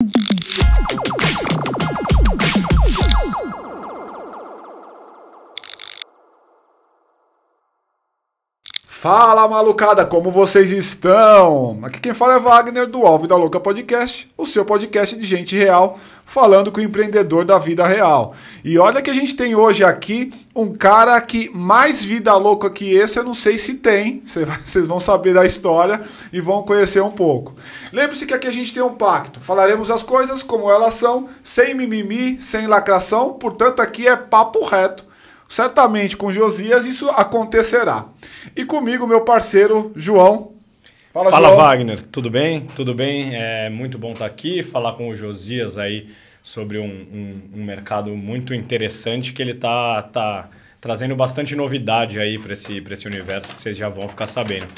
Mm-hmm. Fala malucada, como vocês estão? Aqui quem fala é Wagner do Alvo da Louca Podcast, o seu podcast de gente real, falando com o empreendedor da vida real. E olha que a gente tem hoje aqui um cara que mais vida louca que esse eu não sei se tem, vocês vão saber da história e vão conhecer um pouco. Lembre-se que aqui a gente tem um pacto, falaremos as coisas como elas são, sem mimimi, sem lacração, portanto aqui é papo reto certamente com Josias isso acontecerá. E comigo, meu parceiro João. Fala, Fala João. Wagner, tudo bem? Tudo bem? É muito bom estar aqui, falar com o Josias aí sobre um, um, um mercado muito interessante que ele está tá trazendo bastante novidade aí para esse, esse universo que vocês já vão ficar sabendo.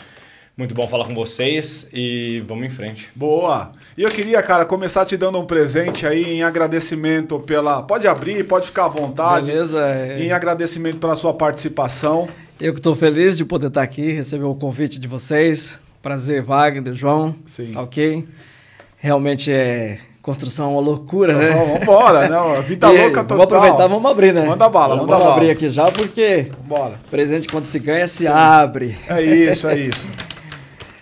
Muito bom falar com vocês e vamos em frente. Boa! E eu queria, cara, começar te dando um presente aí em agradecimento pela. Pode abrir, pode ficar à vontade. Beleza. É... Em agradecimento pela sua participação. Eu que estou feliz de poder estar aqui, receber o convite de vocês. Prazer, Wagner, João. Sim. Ok. Realmente é. Construção é uma loucura, né? Vamos embora, né? Vida e, louca total. Vamos aproveitar, vamos abrir, né? Manda bala, vamos manda vamos bala. abrir aqui já, porque Bora. presente quando se ganha, se Sim. abre. É isso, é isso.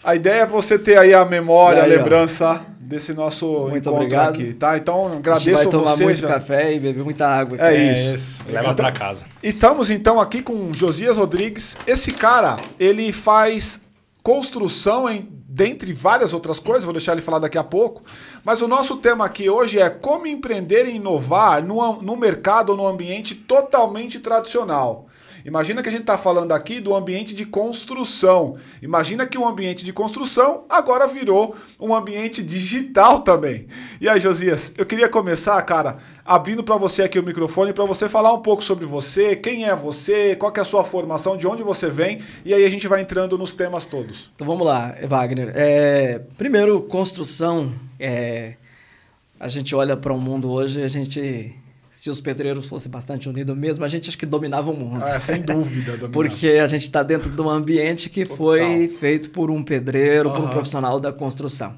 A ideia é você ter aí a memória, aí, a lembrança ó. desse nosso muito encontro obrigado. aqui, tá? Então, agradeço a gente vai tomar você. muito já. café e beber muita água. Aqui. É, isso. isso. Leva então, para casa. E estamos então aqui com Josias Rodrigues. Esse cara, ele faz construção em dentre várias outras coisas, vou deixar ele falar daqui a pouco. Mas o nosso tema aqui hoje é como empreender e inovar no, no mercado ou no ambiente totalmente tradicional. Imagina que a gente está falando aqui do ambiente de construção. Imagina que o ambiente de construção agora virou um ambiente digital também. E aí, Josias, eu queria começar, cara, abrindo para você aqui o microfone para você falar um pouco sobre você, quem é você, qual é a sua formação, de onde você vem, e aí a gente vai entrando nos temas todos. Então vamos lá, Wagner. É, primeiro, construção. É, a gente olha para o mundo hoje, a gente se os pedreiros fossem bastante unidos mesmo, a gente acho que dominava o mundo. Ah, sem dúvida. Dominava. Porque a gente está dentro de um ambiente que Total. foi feito por um pedreiro, uhum. por um profissional da construção.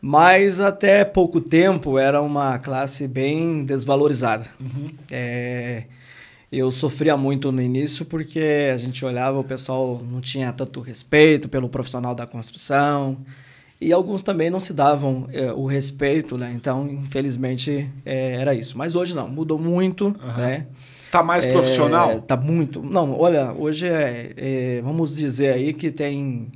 Mas até pouco tempo era uma classe bem desvalorizada. Uhum. É, eu sofria muito no início porque a gente olhava, o pessoal não tinha tanto respeito pelo profissional da construção e alguns também não se davam é, o respeito, né? Então, infelizmente, é, era isso. Mas hoje não, mudou muito, uhum. né? Tá mais é, profissional? Tá muito. Não, olha, hoje é, é vamos dizer aí que tem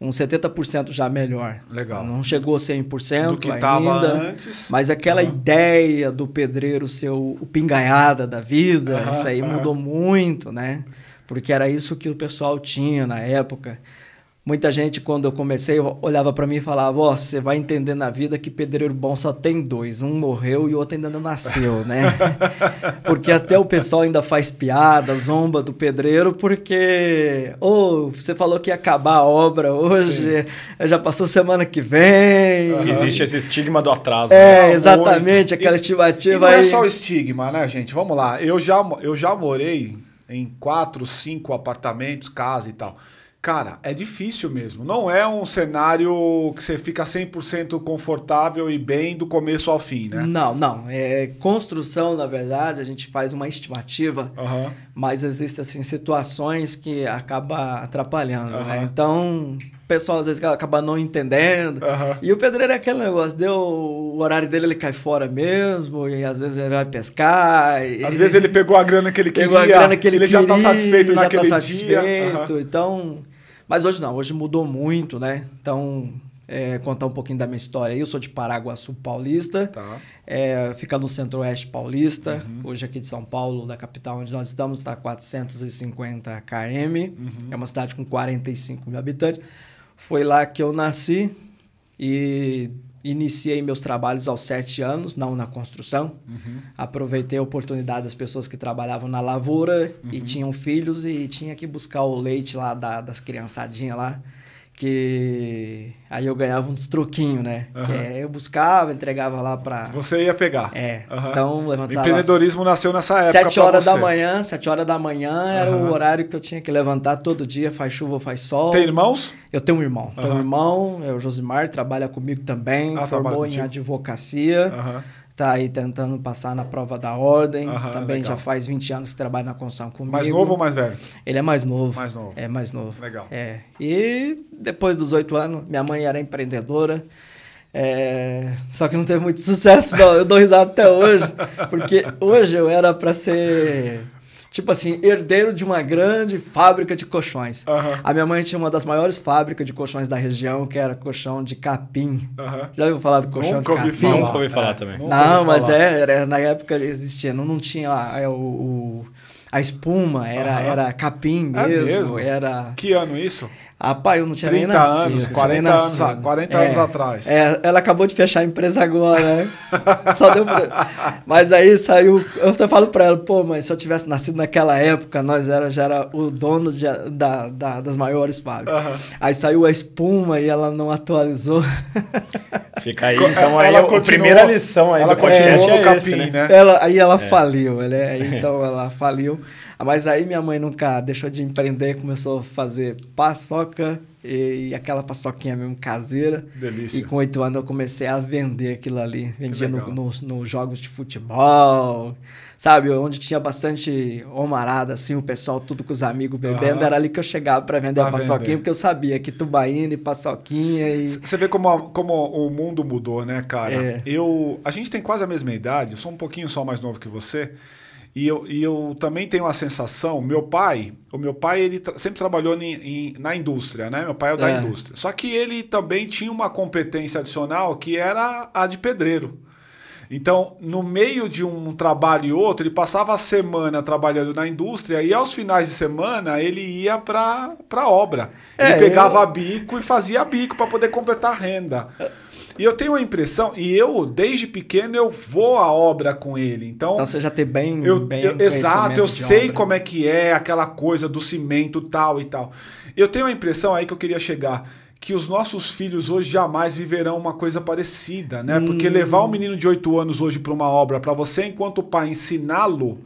uns 70% já melhor. Legal. Não chegou a 100% do que ainda, antes. Mas aquela uhum. ideia do pedreiro ser o, o pingaiada da vida, uhum, isso aí mudou muito, né? Porque era isso que o pessoal tinha na época. Muita gente, quando eu comecei, olhava para mim e falava: Ó, oh, você vai entender na vida que pedreiro bom só tem dois. Um morreu e o outro ainda não nasceu, né? porque até o pessoal ainda faz piada, zomba do pedreiro, porque. Ô, oh, você falou que ia acabar a obra hoje, Sim. já passou semana que vem. Uhum. Existe esse estigma do atraso. É, né? exatamente, aquela estimativa. E não é só o estigma, né, gente? Vamos lá. Eu já, eu já morei em quatro, cinco apartamentos, casa e tal. Cara, é difícil mesmo. Não é um cenário que você fica 100% confortável e bem do começo ao fim, né? Não, não. É construção, na verdade, a gente faz uma estimativa, uhum. mas existem assim, situações que acaba atrapalhando, uhum. né? Então, o pessoal às vezes acaba não entendendo. Uhum. E o pedreiro é aquele negócio, deu o horário dele, ele cai fora mesmo, e às vezes ele vai pescar. E... Às vezes ele pegou a grana que ele pegou queria. a grana que ele, ele queria, já está satisfeito já naquele tá satisfeito, dia. Então, mas hoje não, hoje mudou muito, né? Então, é, contar um pouquinho da minha história. Eu sou de Paraguaçu Paulista, tá. é, fica no centro-oeste paulista. Uhum. Hoje aqui de São Paulo, da capital onde nós estamos, está 450 km. Uhum. É uma cidade com 45 mil habitantes. Foi lá que eu nasci e iniciei meus trabalhos aos sete anos, não na construção. Uhum. Aproveitei a oportunidade das pessoas que trabalhavam na lavoura Uhum. e tinham filhos e tinha que buscar o leite lá da, das criançadinhas lá que aí eu ganhava uns troquinhos, né? Uhum. Que é, eu buscava, entregava lá para Você ia pegar. É. Uhum. Então levantava. O empreendedorismo nasceu nessa época. Sete horas da manhã, sete horas da manhã era o horário que eu tinha que levantar todo dia, faz chuva ou faz sol. Tem irmãos? Eu tenho um irmão. Tenho um irmão, é o Josimar, trabalha comigo também, ah, formou em advocacia. Uhum tá aí tentando passar na prova da ordem. Também legal. já faz 20 anos que trabalha na construção comigo. Mais novo ou mais velho? Ele é mais novo. Mais novo. É mais novo. Legal. É. E depois dos oito anos, minha mãe era empreendedora. É... Só que não teve muito sucesso, não. Eu dou risada até hoje. Porque hoje eu era para ser tipo assim, herdeiro de uma grande fábrica de colchões. Uhum. A minha mãe tinha uma das maiores fábricas de colchões da região, que era colchão de capim. Uhum. Já ouviu falar do colchão Nunca de capim? Falar. Nunca ouvi falar é. também. Não, mas é, era, na época existia, não, não tinha é, o, o a espuma era, era capim é mesmo, é mesmo, era... Que ano isso? Ah, pai, eu não tinha 30 nem nascido. anos, 40 anos, 40 é, anos atrás. É, ela acabou de fechar a empresa agora, né? Só deu pra... Mas aí saiu, eu até falo pra ela, pô, mas se eu tivesse nascido naquela época, nós era, já era o dono de, da, da, das maiores fábricas. Aí saiu a espuma e ela não atualizou. Fica aí, então aí a primeira lição aí ela do podcast é, é capim, esse, né? né? Ela, aí ela é. faliu, né? Então ela faliu. Mas aí minha mãe nunca deixou de empreender, começou a fazer paçoca e, aquela paçoquinha mesmo caseira. Delícia. E com oito anos eu comecei a vender aquilo ali. Vendia nos no, no jogos de futebol, sabe? Onde tinha bastante homarada, assim, o pessoal tudo com os amigos bebendo. Uhum. Era ali que eu chegava para vender a paçoquinha, vender. porque eu sabia que tubaína e paçoquinha e... Você vê como, a, como o mundo mudou, né, cara? É. Eu... A gente tem quase a mesma idade, eu sou um pouquinho só mais novo que você... E eu, e eu também tenho a sensação, meu pai, o meu pai ele tra sempre trabalhou em, em, na indústria, né? Meu pai é da é. indústria. Só que ele também tinha uma competência adicional que era a de pedreiro. Então, no meio de um trabalho e outro, ele passava a semana trabalhando na indústria e aos finais de semana ele ia para a obra. É, ele pegava eu... bico e fazia bico para poder completar a renda. E eu tenho a impressão, e eu, desde pequeno, eu vou à obra com ele. Então, então você já tem bem. Eu, bem eu, exato, eu sei obra. como é que é aquela coisa do cimento tal e tal. Eu tenho a impressão aí que eu queria chegar que os nossos filhos hoje jamais viverão uma coisa parecida, né? Hum. Porque levar um menino de 8 anos hoje para uma obra, para você, enquanto pai, ensiná-lo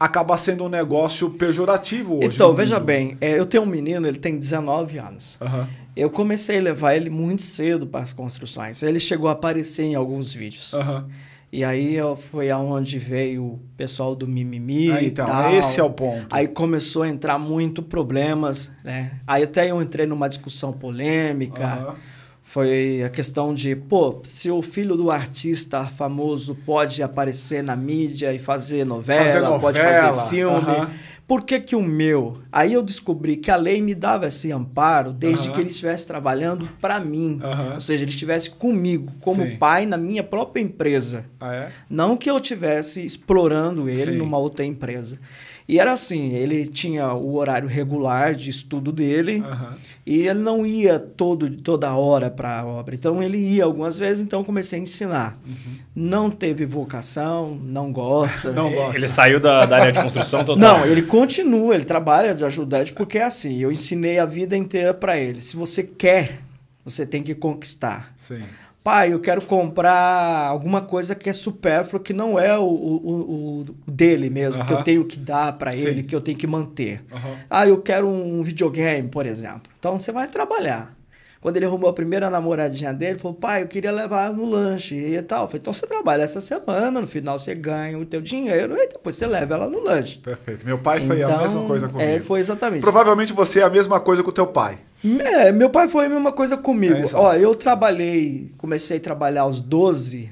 acaba sendo um negócio pejorativo hoje. Então, veja bem, é, eu tenho um menino, ele tem 19 anos. Uhum. Eu comecei a levar ele muito cedo para as construções. Ele chegou a aparecer em alguns vídeos. Uhum. E aí foi aonde veio o pessoal do mimimi ah, então, tal. esse é o ponto. Aí começou a entrar muito problemas, né? Aí até eu entrei numa discussão polêmica. Uhum foi a questão de, pô, se o filho do artista famoso pode aparecer na mídia e fazer novela, fazer novela pode fazer filme, por que que o meu? Aí eu descobri que a lei me dava esse amparo desde que ele estivesse trabalhando para mim, ou seja, ele estivesse comigo como Sim. pai na minha própria empresa. Ah, é? Não que eu estivesse explorando ele Sim. numa outra empresa. E era assim, ele tinha o horário regular de estudo dele uhum. e ele não ia todo, toda hora para a obra. Então ele ia algumas vezes, então comecei a ensinar. Uhum. Não teve vocação, não gosta. não gosta. Ele saiu da, da, área de construção total? Não, ele continua, ele trabalha de ajudante porque é assim, eu ensinei a vida inteira para ele. Se você quer, você tem que conquistar. Sim pai, eu quero comprar alguma coisa que é supérfluo, que não é o, o, o dele mesmo, uh -huh. que eu tenho que dar para ele, que eu tenho que manter. Uh -huh. Ah, eu quero um videogame, por exemplo. Então você vai trabalhar. Quando ele arrumou a primeira namoradinha dele, ele falou, pai, eu queria levar no lanche e tal. Eu falei, então você trabalha essa semana, no final você ganha o teu dinheiro e depois você leva ela no lanche. Perfeito. Meu pai foi então, a mesma coisa comigo. É, foi exatamente. Provavelmente você é a mesma coisa com o teu pai. É, meu pai foi a mesma coisa comigo. É, Ó, eu trabalhei, comecei a trabalhar aos 12.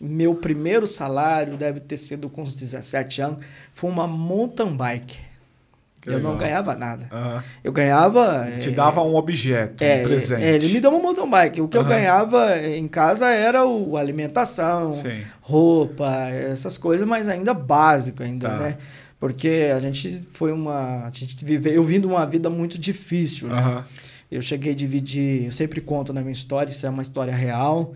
Meu primeiro salário deve ter sido com uns 17 anos. Foi uma mountain bike. Que eu legal. não ganhava nada. Uhum. Eu ganhava. Te é, dava um objeto, é, um presente. É, ele me deu uma mountain bike. O que uhum. eu ganhava em casa era o alimentação, Sim. roupa, essas coisas, mas ainda básico ainda, tá. né? Porque a gente foi uma. A gente viveu, eu vim de uma vida muito difícil, né? Uhum. Eu cheguei a dividir, eu sempre conto na minha história, isso é uma história real.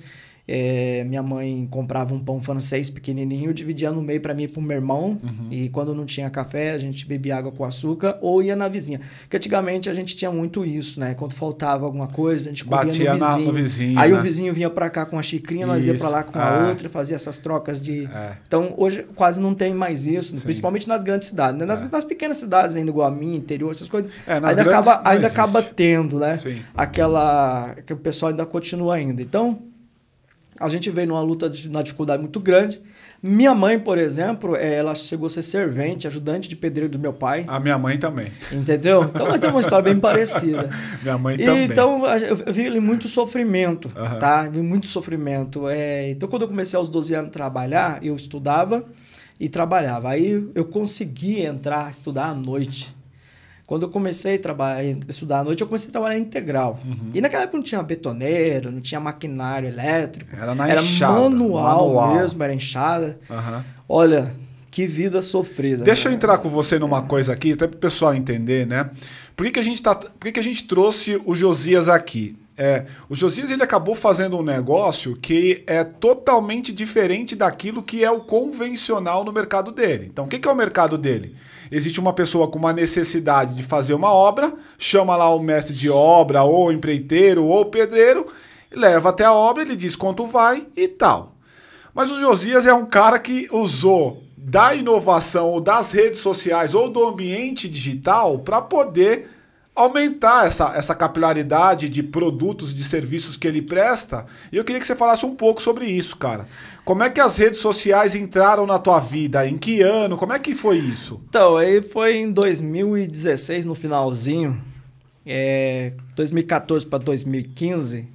É, minha mãe comprava um pão francês pequenininho, dividia no meio para mim e pro meu irmão. Uhum. E quando não tinha café, a gente bebia água com açúcar ou ia na vizinha. Porque antigamente a gente tinha muito isso, né? Quando faltava alguma coisa, a gente comia Batia no vizinho. Na, no vizinho Aí né? o vizinho vinha para cá com a xicrinha, nós ia para lá com a é. outra, fazia essas trocas de. É. Então hoje quase não tem mais isso, Sim. principalmente nas grandes cidades. Né? Nas, é. nas, pequenas cidades, ainda igual a minha, interior, essas coisas, é, ainda, acaba, ainda acaba tendo, né? Sim. Aquela. que o pessoal ainda continua ainda. Então a gente veio numa luta, de, uma dificuldade muito grande. Minha mãe, por exemplo, é, ela chegou a ser servente, ajudante de pedreiro do meu pai. A minha mãe também. Entendeu? Então nós temos uma história bem parecida. minha mãe e, também. Então eu vi muito sofrimento, uhum. tá? Vi muito sofrimento. É, então quando eu comecei aos 12 anos a trabalhar, eu estudava e trabalhava. Aí eu consegui entrar, estudar à noite. Quando eu comecei a trabalhar, estudar à noite, eu comecei a trabalhar integral. Uhum. E naquela época não tinha betoneiro, não tinha maquinário elétrico. Era na era enxada, manual, manual, mesmo, era enxada. Uhum. Olha, que vida sofrida. Deixa né? eu entrar com você numa coisa aqui, até para o pessoal entender, né? Por que, que, a gente tá, por que, que a gente trouxe o Josias aqui? É, o Josias ele acabou fazendo um negócio que é totalmente diferente daquilo que é o convencional no mercado dele. Então, o que, que é o mercado dele? Existe uma pessoa com uma necessidade de fazer uma obra, chama lá o mestre de obra, ou empreiteiro, ou pedreiro, leva até a obra, ele diz quanto vai e tal. Mas o Josias é um cara que usou da inovação, ou das redes sociais, ou do ambiente digital para poder aumentar essa, essa capilaridade de produtos, de serviços que ele presta. E eu queria que você falasse um pouco sobre isso, cara. Como é que as redes sociais entraram na tua vida? Em que ano? Como é que foi isso? Então, aí foi em 2016, no finalzinho. É, 2014 para 2015,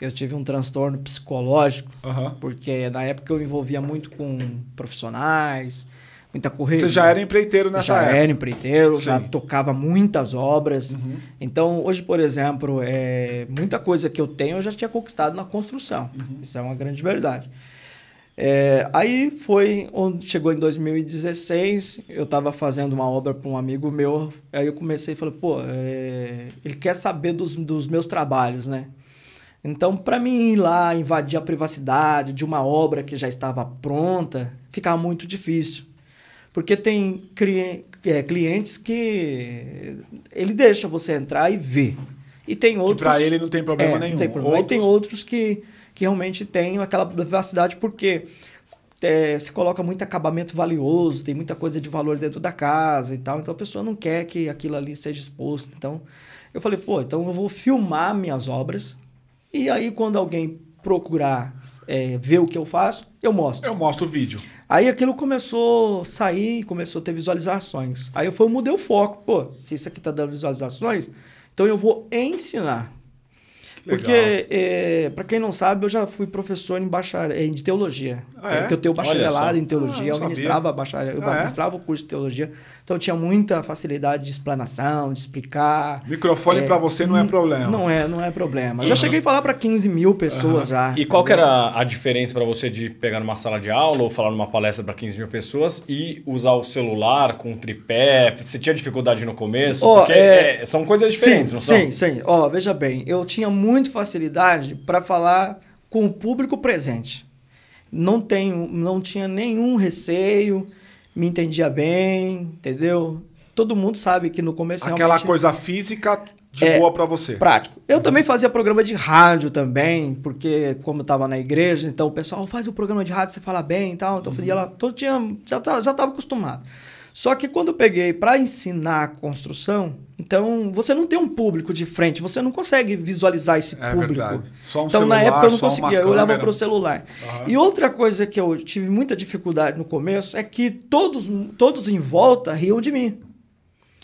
eu tive um transtorno psicológico, uhum. porque na época eu me envolvia muito com profissionais, muita corrida. Você já era empreiteiro nessa já época? Já era empreiteiro, Sim. já tocava muitas obras. Uhum. Então, hoje, por exemplo, é, muita coisa que eu tenho eu já tinha conquistado na construção. Uhum. Isso é uma grande verdade. É, aí foi onde chegou em 2016, eu estava fazendo uma obra para um amigo meu, aí eu comecei e falei, pô, é, ele quer saber dos, dos meus trabalhos, né? Então, para mim ir lá invadir a privacidade de uma obra que já estava pronta, ficava muito difícil. Porque tem é, clientes que ele deixa você entrar e ver. E tem outros. Que para ele não tem problema é, nenhum. Tem problema. Outros... E tem outros que que realmente tem aquela privacidade, porque é, se coloca muito acabamento valioso, tem muita coisa de valor dentro da casa e tal, então a pessoa não quer que aquilo ali seja exposto. Então eu falei, pô, então eu vou filmar minhas obras e aí quando alguém procurar é, ver o que eu faço, eu mostro. Eu mostro o vídeo. Aí aquilo começou a sair, começou a ter visualizações. Aí eu fui, mudei o foco. Pô, se isso aqui tá dando visualizações, então eu vou ensinar. Porque, é, para quem não sabe, eu já fui professor em bacharel, de teologia. Ah, é? Porque eu tenho bacharelado em teologia, ah, eu ministrava, bacharel, eu ah, ministrava é? o curso de teologia. Então eu tinha muita facilidade de explanação, de explicar. Microfone é, para você não é problema. Não é, não é problema. Uhum. Já cheguei a falar para 15 mil pessoas uhum. já. E qual que era a diferença para você de pegar numa sala de aula ou falar numa palestra para 15 mil pessoas e usar o celular com tripé? Você tinha dificuldade no começo? Oh, Porque é, são coisas diferentes, sim, não são? Sim, sim. Ó, veja bem, eu tinha muito muito facilidade para falar com o público presente. Não, tenho, não tinha nenhum receio, me entendia bem, entendeu? Todo mundo sabe que no começo Aquela coisa física de é, boa para você. Prático. Eu uhum. também fazia programa de rádio também, porque como eu estava na igreja, então o pessoal faz o programa de rádio, você fala bem e tal. Então uhum. eu lá, então, tinha, já já estava acostumado. Só que quando eu peguei para ensinar a construção, então você não tem um público de frente, você não consegue visualizar esse é público. Verdade. Só um então celular, na época eu não conseguia, eu olhava para o celular. Uhum. E outra coisa que eu tive muita dificuldade no começo é que todos, todos em volta riam de mim.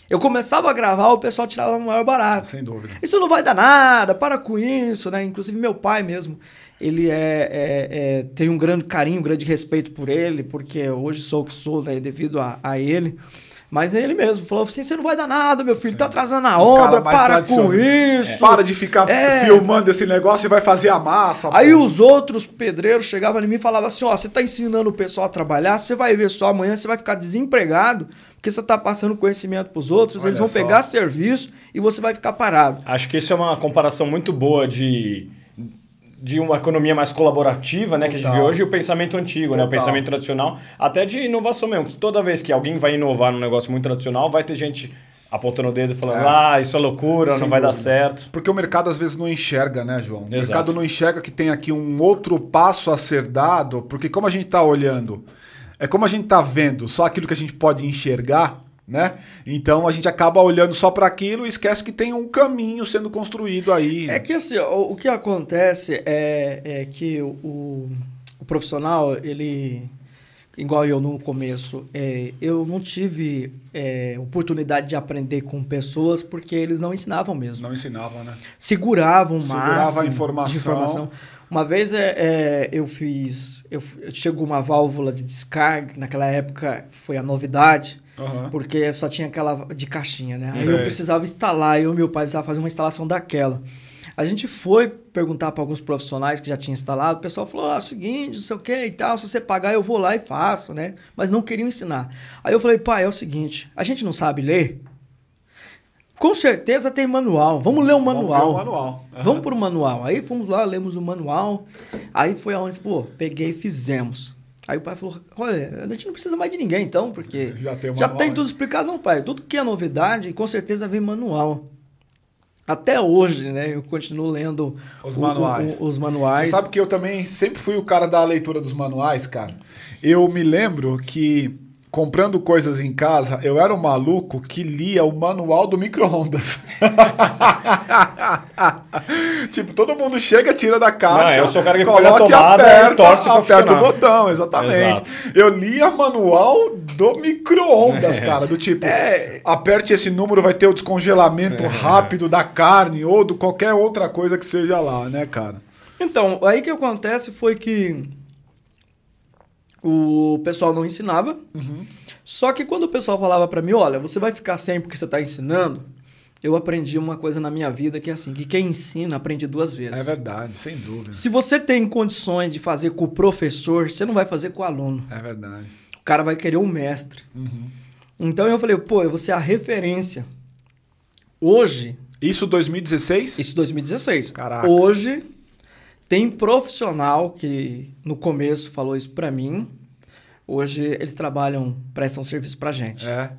Eu começava a gravar, o pessoal tirava o maior barato. Sem dúvida. Isso não vai dar nada, para com isso, né? Inclusive meu pai mesmo ele é, é, é, tem um grande carinho, um grande respeito por ele, porque hoje sou o que sou, né, devido a, a ele. Mas ele mesmo falou assim: você não vai dar nada, meu filho, Sim. tá atrasando a obra, para com isso. É. Para de ficar é. filmando esse negócio e vai fazer a massa. Aí pô. os outros pedreiros chegavam em mim e falavam assim: ó, você tá ensinando o pessoal a trabalhar, você vai ver só amanhã, você vai ficar desempregado, porque você tá passando conhecimento pros outros, Olha eles vão só. pegar serviço e você vai ficar parado. Acho que isso é uma comparação muito boa de de uma economia mais colaborativa, né, que a gente vê hoje, e o pensamento antigo, né, o pensamento tradicional, até de inovação mesmo. Toda vez que alguém vai inovar num negócio muito tradicional, vai ter gente apontando o dedo falando, é. ah, isso é loucura, Sem não vai dúvida. dar certo. Porque o mercado às vezes não enxerga, né, João? Exato. O mercado não enxerga que tem aqui um outro passo a ser dado, porque como a gente está olhando, é como a gente está vendo só aquilo que a gente pode enxergar, né? Então a gente acaba olhando só para aquilo e esquece que tem um caminho sendo construído aí. É que assim, o, o que acontece é, é que o, o, profissional, ele, igual eu no começo, é, eu não tive é, oportunidade de aprender com pessoas porque eles não ensinavam mesmo. Não ensinavam, né? Seguravam mais. Segurava a informação. informação. Uma vez é, é, eu fiz. Eu, chegou uma válvula de descarga, naquela época foi a novidade. Uhum. Porque só tinha aquela de caixinha, né? Aí eu precisava instalar, eu e meu pai precisava fazer uma instalação daquela. A gente foi perguntar para alguns profissionais que já tinham instalado, o pessoal falou: ah, é o seguinte, não sei o que e tal, se você pagar eu vou lá e faço, né? Mas não queriam ensinar. Aí eu falei: pai, é o seguinte, a gente não sabe ler? Com certeza tem manual. Vamos ler o manual. Vamos, manual. Uhum. Vamos pro manual. Aí fomos lá, lemos o manual. Aí foi aonde, pô, peguei e fizemos. Aí o pai falou: Olha, a gente não precisa mais de ninguém então, porque já tem, já tem tudo explicado. Não, pai, tudo que é novidade, com certeza vem manual. Até hoje, né? Eu continuo lendo os manuais. O, o, os manuais. Você sabe que eu também sempre fui o cara da leitura dos manuais, cara. Eu me lembro que comprando coisas em casa, eu era um maluco que lia o manual do micro-ondas. tipo, todo mundo chega, tira da caixa, Não, eu sou o cara que coloca e aperta, e torce aperta o botão, exatamente. Exato. Eu lia manual do micro-ondas, é. cara, do tipo, é. aperte esse número, vai ter o descongelamento é. rápido da carne ou de qualquer outra coisa que seja lá, né, cara? Então, aí que acontece foi que o pessoal não ensinava. Uhum. Só que quando o pessoal falava para mim, olha, você vai ficar sem porque você está ensinando, eu aprendi uma coisa na minha vida que é assim, que quem ensina aprende duas vezes. É verdade, sem dúvida. Se você tem condições de fazer com o professor, você não vai fazer com o aluno. É verdade. O cara vai querer um mestre. Uhum. Então eu falei, pô, eu vou ser a referência. Hoje... Isso 2016? Isso 2016. Caraca. Hoje tem profissional que no começo falou isso para mim. Hoje eles trabalham, prestam serviço pra gente. É.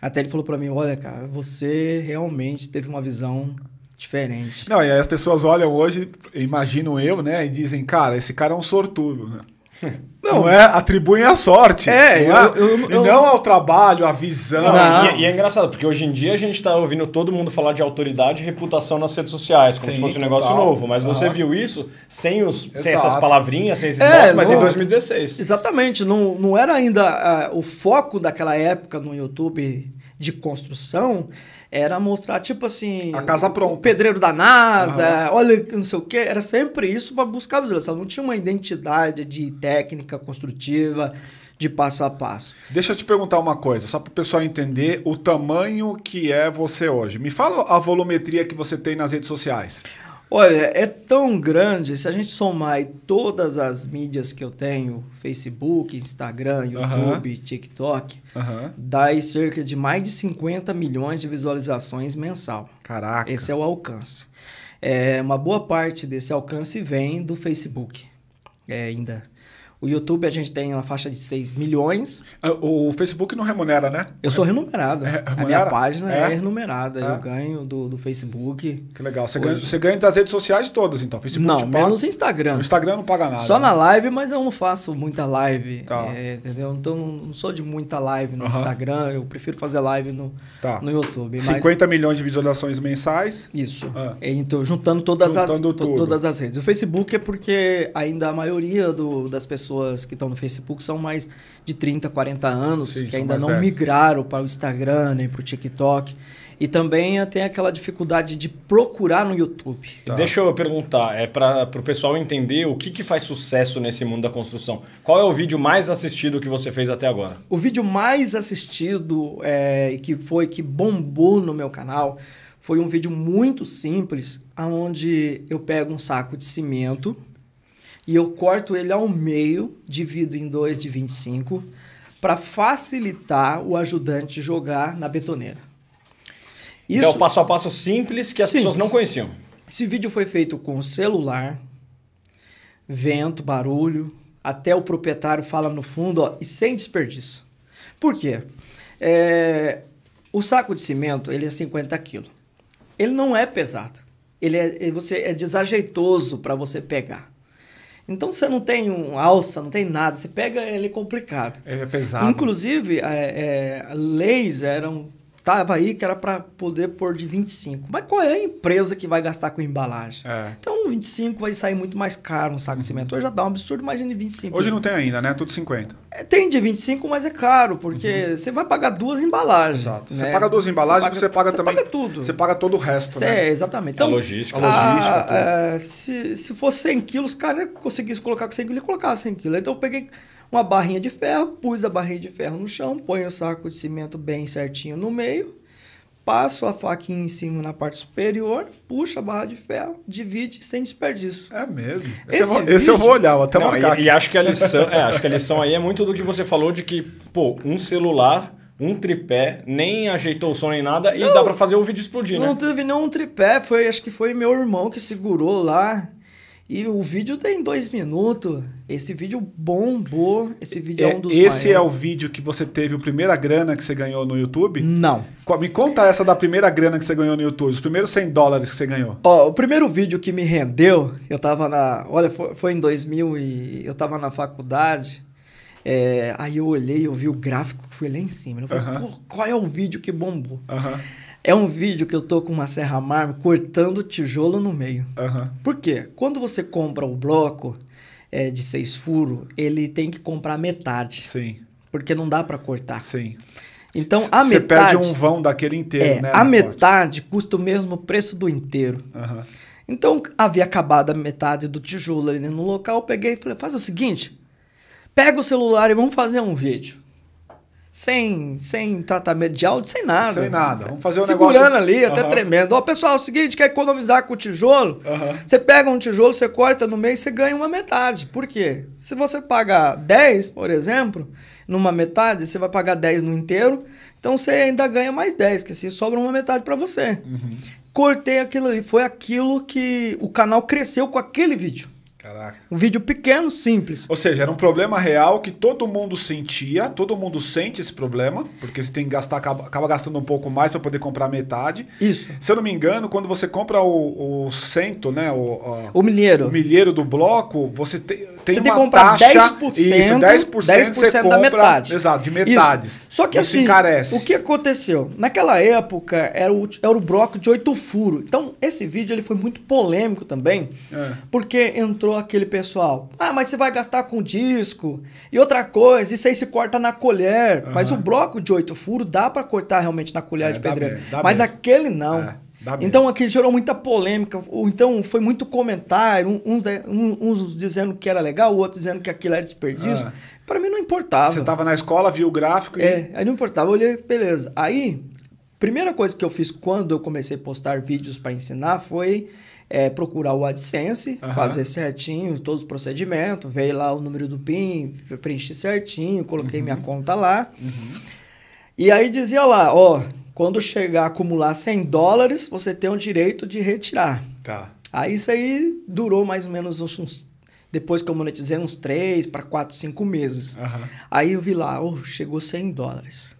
Até ele falou para mim: "Olha, cara, você realmente teve uma visão diferente". Não, e aí as pessoas olham hoje, imagino eu, né, e dizem: "Cara, esse cara é um sortudo", né? Não, não é, atribuem a sorte. É, não é? Eu, eu, eu, e não ao trabalho, à visão. Não, e, e, é engraçado, porque hoje em dia a gente está ouvindo todo mundo falar de autoridade e reputação nas redes sociais, como Sim, se fosse um negócio novo. Mas você viu isso sem, os, sem essas palavrinhas, sem esses é, mas não, em 2016. Exatamente. Não, não era ainda uh, o foco daquela época no YouTube de construção era mostrar, tipo assim. A casa pronta. O pedreiro da NASA, uhum. olha não sei o quê. Era sempre isso para buscar visualização. Não tinha uma identidade de técnica construtiva, de passo a passo. Deixa eu te perguntar uma coisa, só para o pessoal entender o tamanho que é você hoje. Me fala a volumetria que você tem nas redes sociais. Olha, é tão grande, se a gente somar todas as mídias que eu tenho, Facebook, Instagram, YouTube, TikTok, dá aí cerca de mais de 50 milhões de visualizações mensal. Caraca. Esse é o alcance. É, uma boa parte desse alcance vem do Facebook. É, ainda o YouTube a gente tem uma faixa de 6 milhões. Ah, o Facebook não remunera, né? Eu sou remunerado. É, a minha página é, é remunerada. É. Eu ganho do, do Facebook. Que legal. Você ganha, você ganha das redes sociais todas, então. Facebook não, menos Instagram. O Instagram não paga nada. Só né? na live, mas eu não faço muita live. Tá. É, entendeu? Então não sou de muita live no Instagram. Eu prefiro fazer live no, tá. no YouTube. 50 milhões de visualizações mensais. Isso. Ah. Então, juntando todas, juntando as, todas as redes. O Facebook é porque ainda a maioria do, das pessoas pessoas que estão no Facebook são mais de 30, 40 anos, Sim, que ainda não velhos. migraram para o Instagram, nem para o TikTok. E também tem aquela dificuldade de procurar no YouTube. Tá. Deixa eu perguntar, é para o pessoal entender o que, que faz sucesso nesse mundo da construção. Qual é o vídeo mais assistido que você fez até agora? O vídeo mais assistido é, que foi que bombou no meu canal foi um vídeo muito simples, onde eu pego um saco de cimento e eu corto ele ao meio, divido em dois de 25, para facilitar o ajudante jogar na betoneira. Isso, é o passo a passo simples que as simples. pessoas não conheciam. Esse vídeo foi feito com celular, vento, barulho, até o proprietário fala no fundo, ó, e sem desperdício. Por quê? É, o saco de cimento, ele é 50 quilos. Ele não é pesado. Ele é, você, é desajeitoso para você pegar. Então você não tem um alça, não tem nada. Você pega ele é complicado. Ele é pesado. Inclusive, é, é, leis eram tava aí que era para poder pôr de 25. Mas qual é a empresa que vai gastar com embalagem? É. Então, 25 vai sair muito mais caro um saco de cimento. Hoje já dá um absurdo, imagina 25. Hoje não tem ainda, né? Tudo 50. É, tem de 25, mas é caro, porque uhum. você vai pagar duas embalagens. Exato. Né? Você paga duas embalagens, você paga, você paga também. Você paga tudo. Você paga todo o resto, você né? É, exatamente. Então, a logística. A logística a, se, se fosse 100 quilos, cara, conseguisse colocar com 100 quilos, ele colocava 100 quilos. Então eu peguei uma barrinha de ferro, pus a barrinha de ferro no chão, ponho o saco de cimento bem certinho no meio passo a faquinha em cima na parte superior, puxa a barra de ferro, divide sem desperdício. É mesmo. Esse, esse, eu, vou, esse eu, vou, olhar, vou até Não, marcar. E, e, acho que a lição, é, acho que a lição aí é muito do que você falou de que, pô, um celular um tripé, nem ajeitou o som nem nada e dá para fazer o vídeo explodir, não né? Não teve nenhum tripé, foi acho que foi meu irmão que segurou lá. E o vídeo tem dois minutos. Esse vídeo bombou. Esse vídeo é, é um dos Esse maiores. é o vídeo que você teve a primeira grana que você ganhou no YouTube? Não. Me conta essa da primeira grana que você ganhou no YouTube. Os primeiros 100 dólares que você ganhou. Ó, o primeiro vídeo que me rendeu, eu tava na... Olha, foi, foi em 2000 e... Eu tava na faculdade. É, aí eu olhei, eu vi o gráfico que foi lá em cima. Eu falei, pô, qual é o vídeo que bombou? -huh. É um vídeo que eu tô com uma serra mármore cortando tijolo no meio. Uhum. Por quê? Quando você compra o bloco é, de seis furos, ele tem que comprar metade. Sim. Porque não dá para cortar. Sim. Então a Você metade. perde um vão daquele inteiro, é, né? A metade corte. custa o mesmo preço do inteiro. Uhum. Então havia acabado a metade do tijolo ali no local. Eu peguei e falei: faz o seguinte, pega o celular e vamos fazer um vídeo sem, sem tratamento de áudio, sem nada. Sem nada. Vamos fazer um Segurando negócio... ali, até uhum. tremendo. Ó, pessoal, é o seguinte, quer economizar com o tijolo? Uhum. Você pega um tijolo, você corta no meio e você ganha uma metade. Por quê? Se você pagar 10, por exemplo, numa metade, você vai pagar 10 no inteiro, então você ainda ganha mais 10, que assim sobra uma metade para você. Uhum. Cortei aquilo ali. Foi aquilo que o canal cresceu com aquele vídeo. Caraca. Um vídeo pequeno, simples. Ou seja, era um problema real que todo mundo sentia, todo mundo sente esse problema, porque você tem que gastar, acaba, acaba gastando um pouco mais para poder comprar metade. Isso. Se eu não me engano, quando você compra o, o cento, né? O, o, milheiro. O milheiro do bloco, você tem, tem você tem que comprar taxa, 10%, isso, 10%, 10 você compra, da metade. Exato, de metades. Isso. Só que isso assim, encarece. o que aconteceu? Naquela época era o, era o bloco de oito furos. Então, esse vídeo ele foi muito polêmico também, é. porque entrou aquele pessoal ah, mas você vai gastar com disco. E outra coisa, isso aí se corta na colher. Uhum. Mas o bloco de oito furos dá para cortar realmente na colher é, de pedreiro. Mas mesmo. aquele não. É, então aqui gerou muita polêmica. Então foi muito comentário. Uns, uns dizendo que era legal, outros dizendo que aquilo era desperdício. Ah. Para mim não importava. Você tava na escola, viu o gráfico e. É, aí não importava. Eu olhei, beleza. Aí, primeira coisa que eu fiz quando eu comecei a postar vídeos para ensinar foi é, procurar o AdSense, fazer certinho todos os procedimentos, veio lá o número do PIN, preenchi certinho, coloquei minha conta lá. E aí dizia lá, ó, quando chegar a acumular 100 dólares, você tem o direito de retirar. Tá. Aí isso aí durou mais ou menos uns, depois que eu monetizei uns 3 para 4, 5 meses. Aham. Aí eu vi lá, oh, chegou 100 dólares.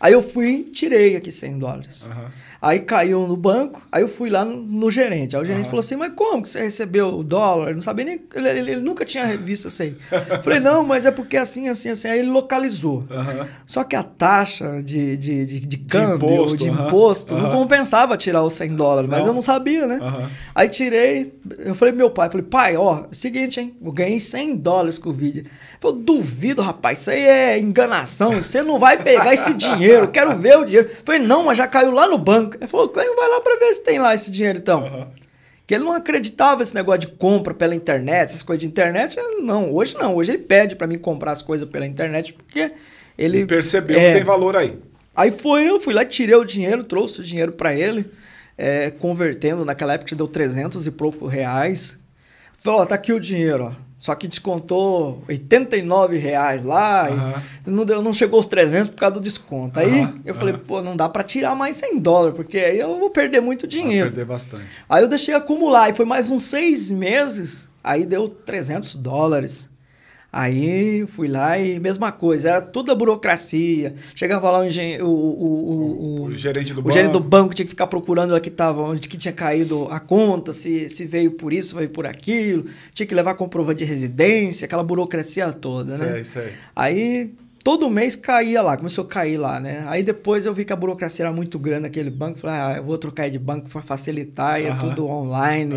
Aí eu fui tirei aqui 100 dólares. Aham. Aí caiu no banco, aí eu fui lá no, no gerente. Aí o gerente Aham. falou assim: Mas como que você recebeu o dólar? Ele não sabia nem. Ele, ele- ele nunca tinha visto isso aí. Eu falei: Não, mas é porque assim, assim, assim. Aí ele localizou. Aham. Só que a taxa de, de, de, de câmbio, imposto, de imposto, não compensava tirar os 100 dólares, mas Não. eu não sabia, né? Aí tirei, eu falei pro meu pai, falei, pai, ó, é seguinte, hein, eu ganhei 100 dólares com o vídeo. Ele falou, duvido, rapaz, isso aí é enganação, você não vai pegar esse dinheiro, eu quero ver o dinheiro. Eu falei, não, mas já caiu lá no banco. Ele falou, vai lá pra ver se tem lá esse dinheiro então. Aham. Que ele não acreditava nesse negócio de compra pela internet, essas coisas de internet. Não, hoje não. Hoje ele pede pra mim comprar as coisas pela internet porque ele. Percebeu É. que tem valor aí. Aí foi, eu fui lá, tirei o dinheiro, trouxe o dinheiro pra ele, é, convertendo. Naquela época deu 300 e pouco reais. Falou: ó, tá aqui o dinheiro, ó. Só que descontou 89 reais lá, e não, deu, não chegou aos 300 por causa do desconto. Aí eu falei, pô, não dá para tirar mais 100 dólares, porque aí eu vou perder muito dinheiro. Vai perder bastante. Aí eu deixei acumular, e foi mais uns seis meses, aí deu 300 dólares. Aí fui lá e mesma coisa, era toda burocracia. Chegava lá o, engen... o, o, o, o, gerente do o banco. gerente do banco tinha que ficar procurando onde que tava, onde que tinha caído a conta, se, se veio por isso, veio por aquilo. Tinha que levar comprovante de residência, aquela burocracia toda, né? Sei, sei. Aí todo mês caía lá, começou a cair lá, né? Aí depois eu vi que a burocracia era muito grande naquele banco, falei, ah, eu vou trocar de banco para facilitar, e é tudo online.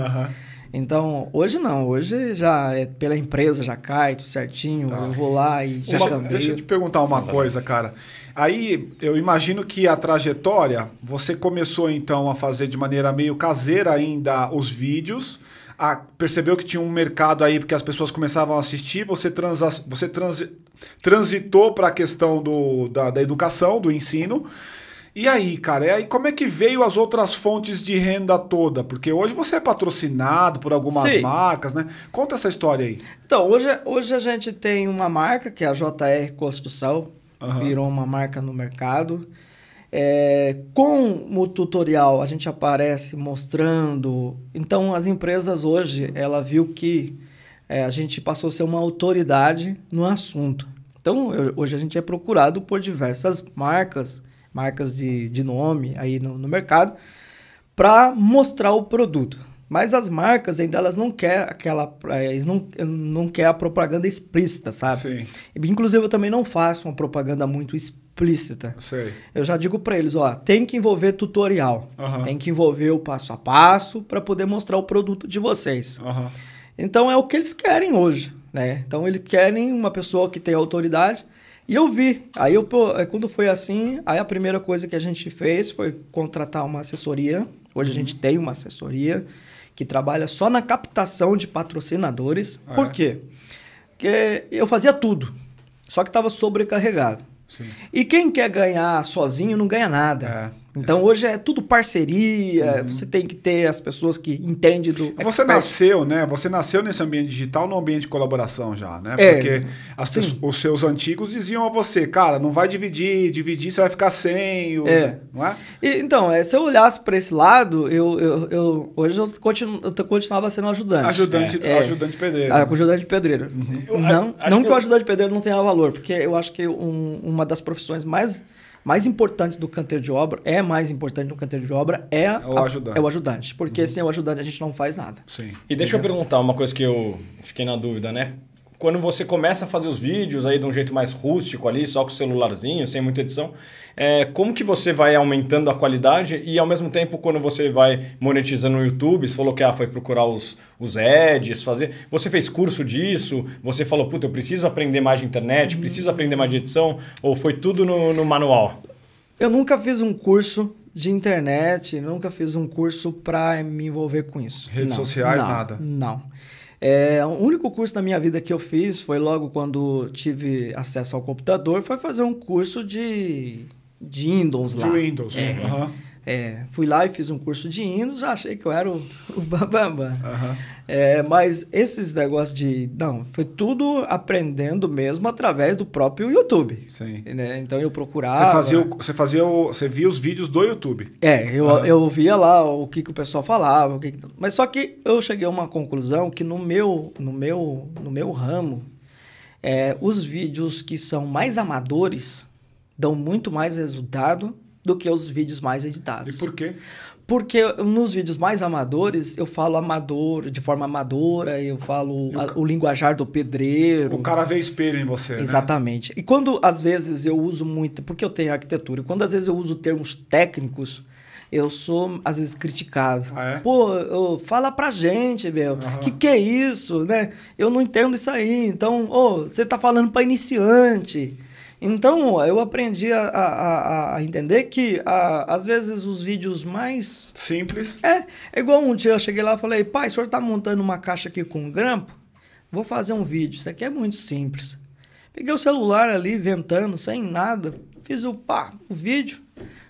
Então, hoje não, hoje já é pela empresa, já cai tudo certinho, tá. eu vou lá e já deixa, deixa eu te perguntar uma coisa, cara. Aí eu imagino que a trajetória, você começou então a fazer de maneira meio caseira ainda os vídeos, a, percebeu que tinha um mercado aí porque as pessoas começavam a assistir, você, transa, você trans, transitou para a questão do, da, da educação, do ensino. E aí, cara, e aí como é que veio as outras fontes de renda toda? Porque hoje você é patrocinado por algumas Sim. marcas, né? Conta essa história aí. Então, hoje, hoje a gente tem uma marca que é a JR Construção, uhum. virou uma marca no mercado. É, com o tutorial a gente aparece mostrando. Então as empresas hoje ela viu que é, a gente passou a ser uma autoridade no assunto. Então eu, hoje a gente é procurado por diversas marcas marcas de, de nome aí no, no mercado, para mostrar o produto. Mas as marcas ainda elas não querem aquela. Eles não, não quer a propaganda explícita, sabe? Sim. Inclusive, eu também não faço uma propaganda muito explícita. Sei. Eu já digo para eles, ó, tem que envolver tutorial. Uhum. Tem que envolver o passo a passo para poder mostrar o produto de vocês. Uhum. Então é o que eles querem hoje. Né? Então eles querem uma pessoa que tem autoridade e eu vi. Aí eu, pô, quando foi assim, aí a primeira coisa que a gente fez foi contratar uma assessoria. Hoje uhum. a gente tem uma assessoria que trabalha só na captação de patrocinadores. Ah, Por é? quê? Porque eu fazia tudo, só que estava sobrecarregado. Sim. E quem quer ganhar sozinho não ganha nada. É. Então Esse... hoje é tudo parceria, uhum. você tem que ter as pessoas que entendem do. Você expert. nasceu, né? Você nasceu nesse ambiente digital, no ambiente de colaboração já, né? É, Porque as, os seus antigos diziam a você, cara, não vai dividir, dividir você vai ficar sem. O... É. Não é? E, então, é, se eu olhasse para esse lado, eu, eu, eu, hoje eu, continu, eu continuava sendo ajudante. Ajudante, é. ajudante pedreiro. Ah, ajudante pedreiro. Uhum. não, não que o ajudante pedreiro não tenha valor, porque eu acho que um, uma das profissões mais mais importante do canteiro de obra, é mais importante do canteiro de obra, é, é o ajudante. é o ajudante. Porque uhum. sem o ajudante a gente não faz nada. Sim. E deixa Entendeu? eu perguntar uma coisa que eu fiquei na dúvida, né? Quando você começa a fazer os vídeos aí de um jeito mais rústico ali, só com o celularzinho, sem muita edição, é, como que você vai aumentando a qualidade e ao mesmo tempo quando você vai monetizando no YouTube, você falou que ah, foi procurar os, os ads, fazer, você fez curso disso, você falou, puta, eu preciso aprender mais de internet, preciso aprender mais de edição, ou foi tudo no, no manual? Eu nunca fiz um curso de internet, nunca fiz um curso para me envolver com isso. Redes não, sociais, não, nada? Não. É, o único curso da minha vida que eu fiz foi logo quando tive acesso ao computador, foi fazer um curso de, de Windows lá. De Windows, é. Uhum. É, fui lá e fiz um curso de já achei que eu era o, o. Uhum. É, mas esses negócios de. Não, foi tudo aprendendo mesmo através do próprio YouTube. Sim. Né? Então eu procurava. Você fazia, o, você fazia o, Você via os vídeos do YouTube. É, eu, uhum. eu via lá o que, que o pessoal falava. O que, que mas só que eu cheguei a uma conclusão que no meu, no meu, no meu ramo, é, os vídeos que são mais amadores dão muito mais resultado do que os vídeos mais editados. E por quê? Porque nos vídeos mais amadores, eu falo amador, de forma amadora, eu falo o, a, o linguajar do pedreiro. O cara vê espelho em você, né? Exatamente. Né? E quando, às vezes, eu uso muito... Porque eu tenho arquitetura. Quando, às vezes, eu uso termos técnicos, eu sou, às vezes, criticado. Ah, é? Pô, fala pra gente, meu. Uhum. Que que é isso, né? Eu não entendo isso aí. Então, oh, você tá falando para iniciante. Então, eu aprendi a, a, a entender que, a, às vezes, os vídeos mais... Simples. É, é igual um dia eu cheguei lá e falei, pai, o senhor está montando uma caixa aqui com grampo? Vou fazer um vídeo. Isso aqui é muito simples. Peguei o celular ali, ventando, sem nada. Fiz o, pá, o vídeo.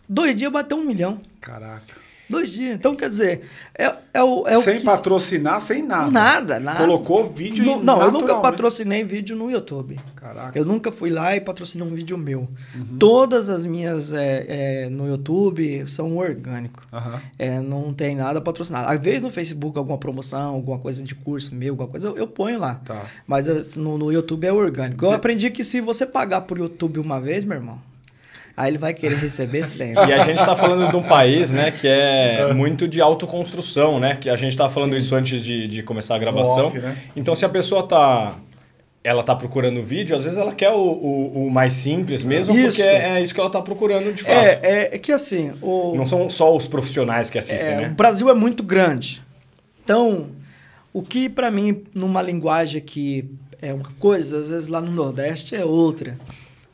Dois dias bateu um milhão. Caraca. Dois dias. Então, quer dizer, é, é o. É sem o que... patrocinar, sem nada. Nada, nada. Colocou vídeo no, Não, eu nunca patrocinei vídeo no YouTube. Caraca. Eu nunca fui lá e patrocinei um vídeo meu. Uhum. Todas as minhas é, é, no YouTube são orgânico. Uhum. É, não tem nada patrocinado. Às vezes no Facebook, alguma promoção, alguma coisa de curso meu, alguma coisa, eu, eu ponho lá. Tá. Mas assim, no, no YouTube é orgânico. Eu aprendi que se você pagar por YouTube uma vez, meu irmão, Aí ele vai querer receber sempre. E a gente está falando de um país, né, que é muito de autoconstrução, né? Que a gente estava falando Sim. isso antes de, de começar a gravação. Off, né? Então, se a pessoa tá ela tá procurando vídeo, às vezes ela quer o, o, o mais simples mesmo, isso. porque é, é, isso que ela tá procurando de fato. É, é, é que assim. O, Não são só os profissionais que assistem, é, né? O Brasil é muito grande. Então, o que para mim, numa linguagem que é uma coisa, às vezes lá no Nordeste é outra.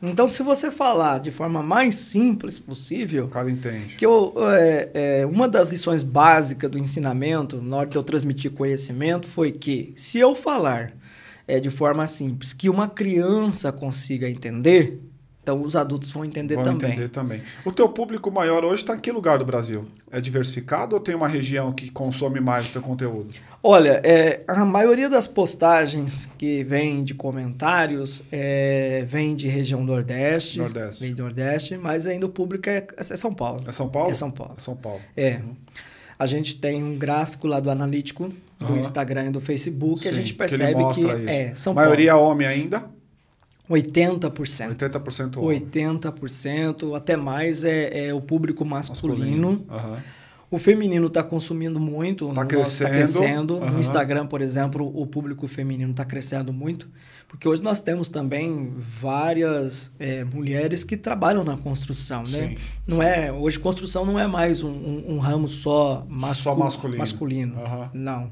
Então, se você falar de forma mais simples possível. O cara entende. Que eu, é, é, uma das lições básicas do ensinamento, na hora de eu transmitir conhecimento, foi que se eu falar é, de forma simples que uma criança consiga entender, então os adultos vão entender vão também. entender também. O teu público maior hoje está em que lugar do Brasil? É diversificado ou tem uma região que consome mais o teu conteúdo? Olha, é, a maioria das postagens que vem de comentários é, vem de região Nordeste. Nordeste. Vem do Nordeste, mas ainda o público é, é São Paulo. É São Paulo? É São Paulo. É São Paulo. É. Uhum. A gente tem um gráfico lá do analítico do uhum. Instagram e do Facebook Sim, a gente percebe que, que é São maioria Paulo. homem ainda. 80%. 80% homem. 80%, até mais é, é o público masculino. masculino. Uhum. O feminino está consumindo muito. Está crescendo. Tá crescendo. Uhum. No Instagram, por exemplo, o público feminino está crescendo muito. Porque hoje nós temos também várias é, mulheres que trabalham na construção, né? Sim, não sim. é Hoje construção não é mais um, um, um ramo só, mascu só masculino. masculino. Uhum. Não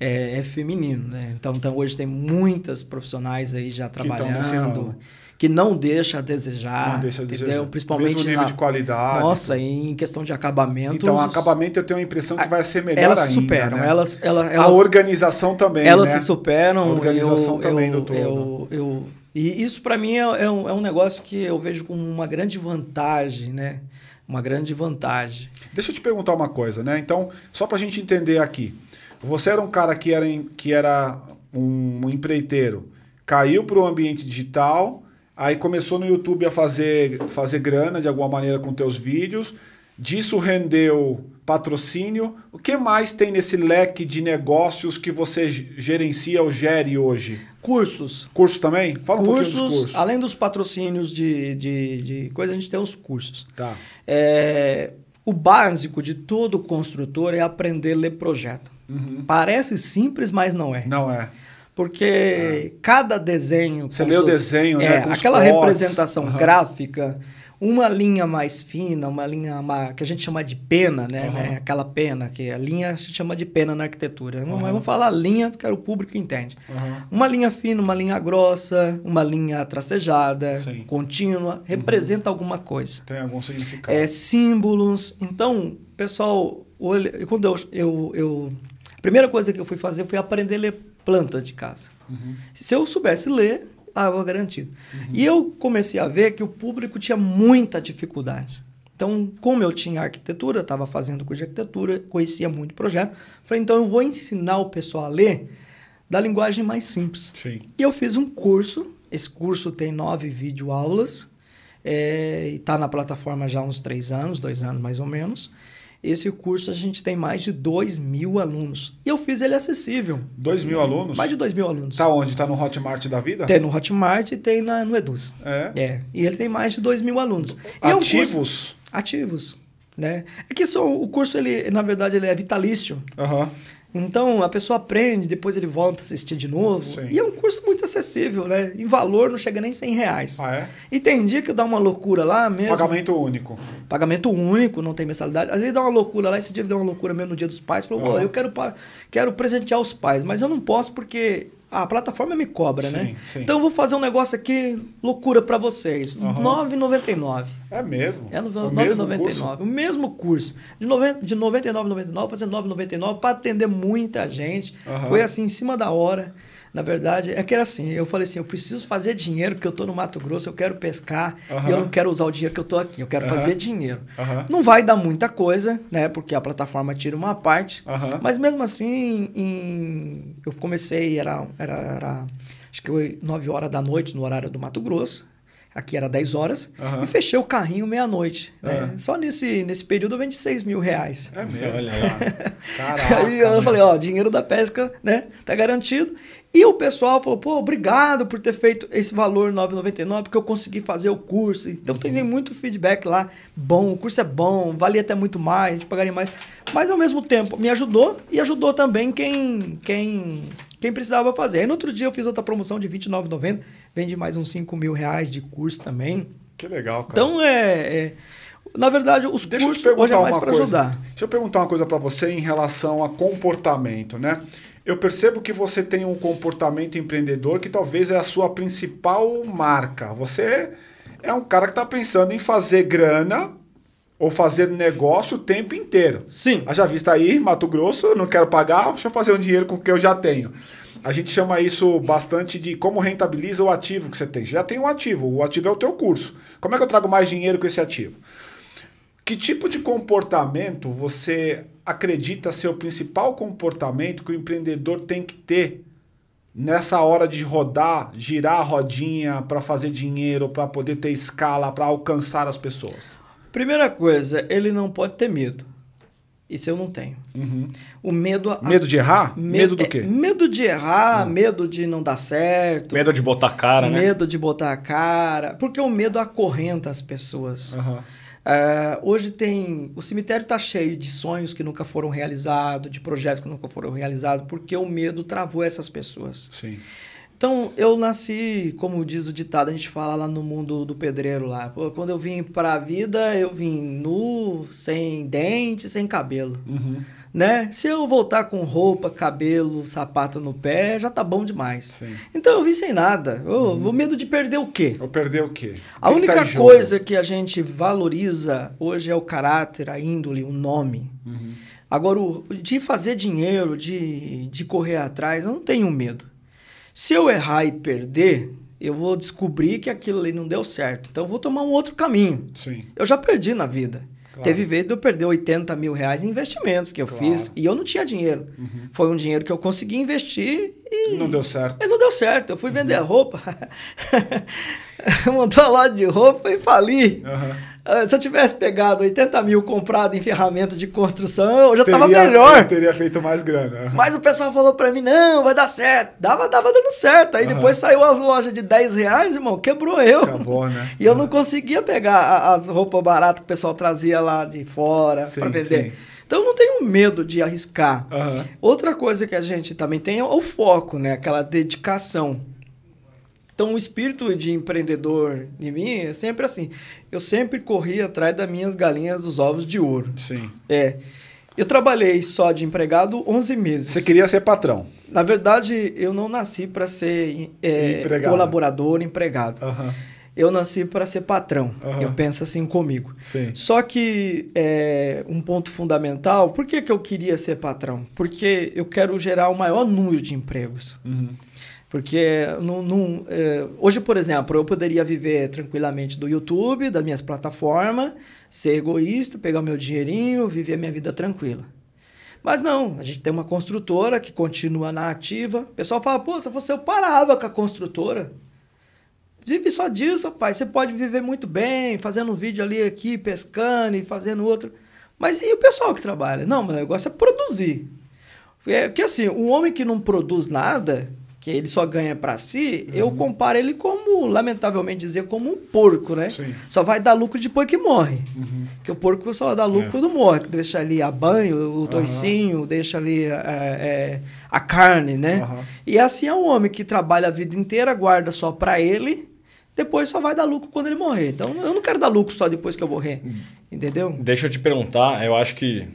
é, é feminino, né? Então, então hoje tem muitas profissionais aí já trabalhando que não deixa a desejar, não deixa a entendeu? Desejar. Principalmente Mesmo nível na... de qualidade. Nossa, em questão de acabamento. Então, acabamento eu tenho a impressão que vai ser melhor elas ainda. Superam, né? elas, elas, a organização também. Elas né? se superam. A organização eu, também eu, do todo. Eu, eu, e isso para mim é, é, um, é um negócio que eu vejo como uma grande vantagem, né? Uma grande vantagem. Deixa eu te perguntar uma coisa, né? Então, só para a gente entender aqui. Você era um cara que era, que era um, um empreiteiro, caiu para o ambiente digital, aí começou no YouTube a fazer, fazer grana de alguma maneira com teus vídeos, disso rendeu patrocínio. O que mais tem nesse leque de negócios que você gerencia ou gere hoje? Cursos. Cursos também? Fala cursos, um pouquinho dos cursos. Além dos patrocínios de, de, de coisa, a gente tem os cursos. Tá. É, o básico de todo construtor é aprender a ler projeto. Uhum. Parece simples, mas não é. Não é. Porque é. cada desenho. Você lê o desenho, é, né? Com aquela representação uhum. gráfica, uma linha mais fina, uma linha uma, que a gente chama de pena, né? Uhum. né? Aquela pena, que a linha a gente chama de pena na arquitetura. Mas vamos falar linha, porque o público entende. Uma linha fina, uma linha grossa, uma linha tracejada, Sim. contínua, representa alguma coisa. Tem algum significado. É, símbolos. Então, pessoal, olha, quando eu, eu, eu a primeira coisa que eu fui fazer foi aprender a ler planta de casa. Uhum. Se eu soubesse ler, estava garantido. Uhum. E eu comecei a ver que o público tinha muita dificuldade. Então, como eu tinha arquitetura, estava fazendo curso de arquitetura, conhecia muito o projeto, falei, então eu vou ensinar o pessoal a ler da linguagem mais simples. Sim. E eu fiz um curso, esse curso tem nove videoaulas, é, e está na plataforma já há uns três anos, dois anos mais ou menos. Esse curso a gente tem mais de 2 mil alunos. E eu fiz ele acessível. 2 mil alunos? Mais de 2 mil alunos. Tá onde? Tá no Hotmart da vida? Tem no Hotmart e tem na, no Eduz. É? É. E ele tem mais de 2 mil alunos. Ativos? É um curso, ativos. Né? É que só, o curso, ele, na verdade, ele é vitalício. Aham. Uhum. Então a pessoa aprende, depois ele volta a assistir de novo. Sim. E é um curso muito acessível, né? Em valor não chega nem 100 reais. Ah, é? E tem dia que dá uma loucura lá mesmo. Pagamento único. Pagamento único, não tem mensalidade. Às vezes dá uma loucura lá, esse dia deu uma loucura mesmo no dia dos pais. Falou, Uhum. eu quero, quero presentear os pais, mas eu não posso porque a plataforma me cobra, Sim, né? sim. Então eu vou fazer um negócio aqui, loucura pra vocês. R$ Uhum. 9,99. É mesmo? É mesmo 9,99. curso? O mesmo curso. De, noven- de 99,99 fazer 9,99 para atender muita gente. Aham. Foi assim, em cima da hora. Na verdade, é que era assim, eu falei assim, eu preciso fazer dinheiro porque eu tô no Mato Grosso, eu quero pescar e eu não quero usar o dinheiro que eu tô aqui, eu quero fazer dinheiro. Não vai dar muita coisa, né? Porque a plataforma tira uma parte, mas mesmo assim, em... eu comecei, era, era, era acho que 9 horas da noite no horário do Mato Grosso, Aqui era 10 horas. Uhum. E fechei o carrinho meia-noite. Né? Uhum. Só nesse, nesse período eu vendi 6 mil reais. É mesmo? Olha lá. Caraca, Aí eu falei, ó, dinheiro da pesca, né? Tá garantido. E o pessoal falou, pô, obrigado por ter feito esse valor 9,99, porque eu consegui fazer o curso. Então uhum. tem muito feedback lá. Bom, o curso é bom, valia até muito mais, a gente pagaria mais. Mas ao mesmo tempo me ajudou e ajudou também quem quem quem precisava fazer. Aí no outro dia eu fiz outra promoção de R$29,90 vende mais uns 5 mil reais de curso também. Que legal, cara. Então é. é na verdade, os Deixa cursos hoje é mais para ajudar. Deixa eu perguntar uma coisa para você em relação a comportamento, né? Eu percebo que você tem um comportamento empreendedor que talvez é a sua principal marca. Você é um cara que está pensando em fazer grana ou fazer negócio o tempo inteiro. Sim. Já vista aí, Mato Grosso, não quero pagar, deixa eu fazer um dinheiro com o que eu já tenho. A gente chama isso bastante de como rentabiliza o ativo que você tem. Você já tem um ativo, o ativo é o teu curso. Como é que eu trago mais dinheiro com esse ativo? Que tipo de comportamento você acredita ser o principal comportamento que o empreendedor tem que ter nessa hora de rodar, girar a rodinha para fazer dinheiro, para poder ter escala, para alcançar as pessoas? Primeira coisa, ele não pode ter medo. Isso eu não tenho. O medo. a- Medo de errar? me- Medo do é, quê? medo de errar, medo de não dar certo. Medo de botar a cara, né? medo de botar a cara. Porque o medo acorrenta as pessoas. Aham. Ah, hoje tem. O cemitério está cheio de sonhos que nunca foram realizados, de projetos que nunca foram realizados, porque o medo travou essas pessoas. Sim. Então, eu nasci, como diz o ditado, a gente fala lá no mundo do pedreiro lá. Pô, quando eu vim para a vida, eu vim nu, sem dente, sem cabelo. Uhum. Né? Se eu voltar com roupa, cabelo, sapato no pé, já tá bom demais. Sim. Então eu vim sem nada. Ô, O medo de perder o quê? Ou perder o quê? A que que tá única em jogo? coisa que a gente valoriza hoje é o caráter, a índole, o nome. Uhum. Agora, o- de fazer dinheiro, de, de correr atrás, eu não tenho medo. Se eu errar e perder, eu vou descobrir que aquilo ali não deu certo. Então eu vou tomar um outro caminho. Sim. Eu já perdi na vida. Claro. Teve vez de eu perder 80 mil reais em investimentos que eu Claro. Uhum. fiz e eu não tinha dinheiro. Foi um dinheiro que eu consegui investir e Não deu certo. e não deu certo. Eu fui vender roupa. Montou a loja de roupa e fali. Aham. Ah, Se eu tivesse pegado 80 mil comprado em ferramentas de construção, eu já tava Teria- melhor. Teria feito mais grana. Mas o pessoal falou pra mim, não, vai dar certo. Dava, tava dando certo. Aí Aham. depois saiu as lojas de 10 reais, irmão, quebrou eu. Acabou, né? E eu não conseguia pegar as roupas baratas que o pessoal trazia lá de fora pra vender. sim. Então eu não tenho medo de arriscar. Aham. Outra coisa que a gente também tem é o foco, né? Aquela dedicação. Então, o espírito de empreendedor de mim é sempre assim. Eu sempre corri atrás das minhas galinhas dos ovos de ouro. Sim. É. Eu trabalhei só de empregado 11 meses. Você queria ser patrão. Na verdade, eu não nasci para ser é, Empregado. colaborador, empregado. Aham. Eu nasci para ser patrão. Aham. Eu penso assim comigo. Sim. Só que é, um ponto fundamental, por que, que eu queria ser patrão? Porque eu quero gerar o maior número de empregos. Uhum. Porque é, hoje, por exemplo, eu poderia viver tranquilamente do YouTube, das minhas plataformas, ser egoísta, pegar meu dinheirinho, viver a minha vida tranquila. Mas não, a gente tem uma construtora que continua na ativa. O pessoal fala, pô, se fosse eu parava com a construtora. Vive só disso, rapaz. Você pode viver muito bem, fazendo um vídeo ali, aqui, pescando e fazendo outro. Mas e o pessoal que trabalha? Não, mas o negócio é produzir. É que assim, o homem que não produz nada, que ele só ganha pra si, eu comparo ele como, lamentavelmente dizer, como um porco, né? Sim. Só vai dar lucro depois que morre. Que o porco só dá lucro É. quando morre. Deixa ali a banho, o toicinho, deixa ali é, é, a carne, né? E assim é um homem que trabalha a vida inteira, guarda só pra ele, depois só vai dar lucro quando ele morrer. Então eu não quero dar lucro só depois que eu morrer. Entendeu? Deixa eu te perguntar, eu acho que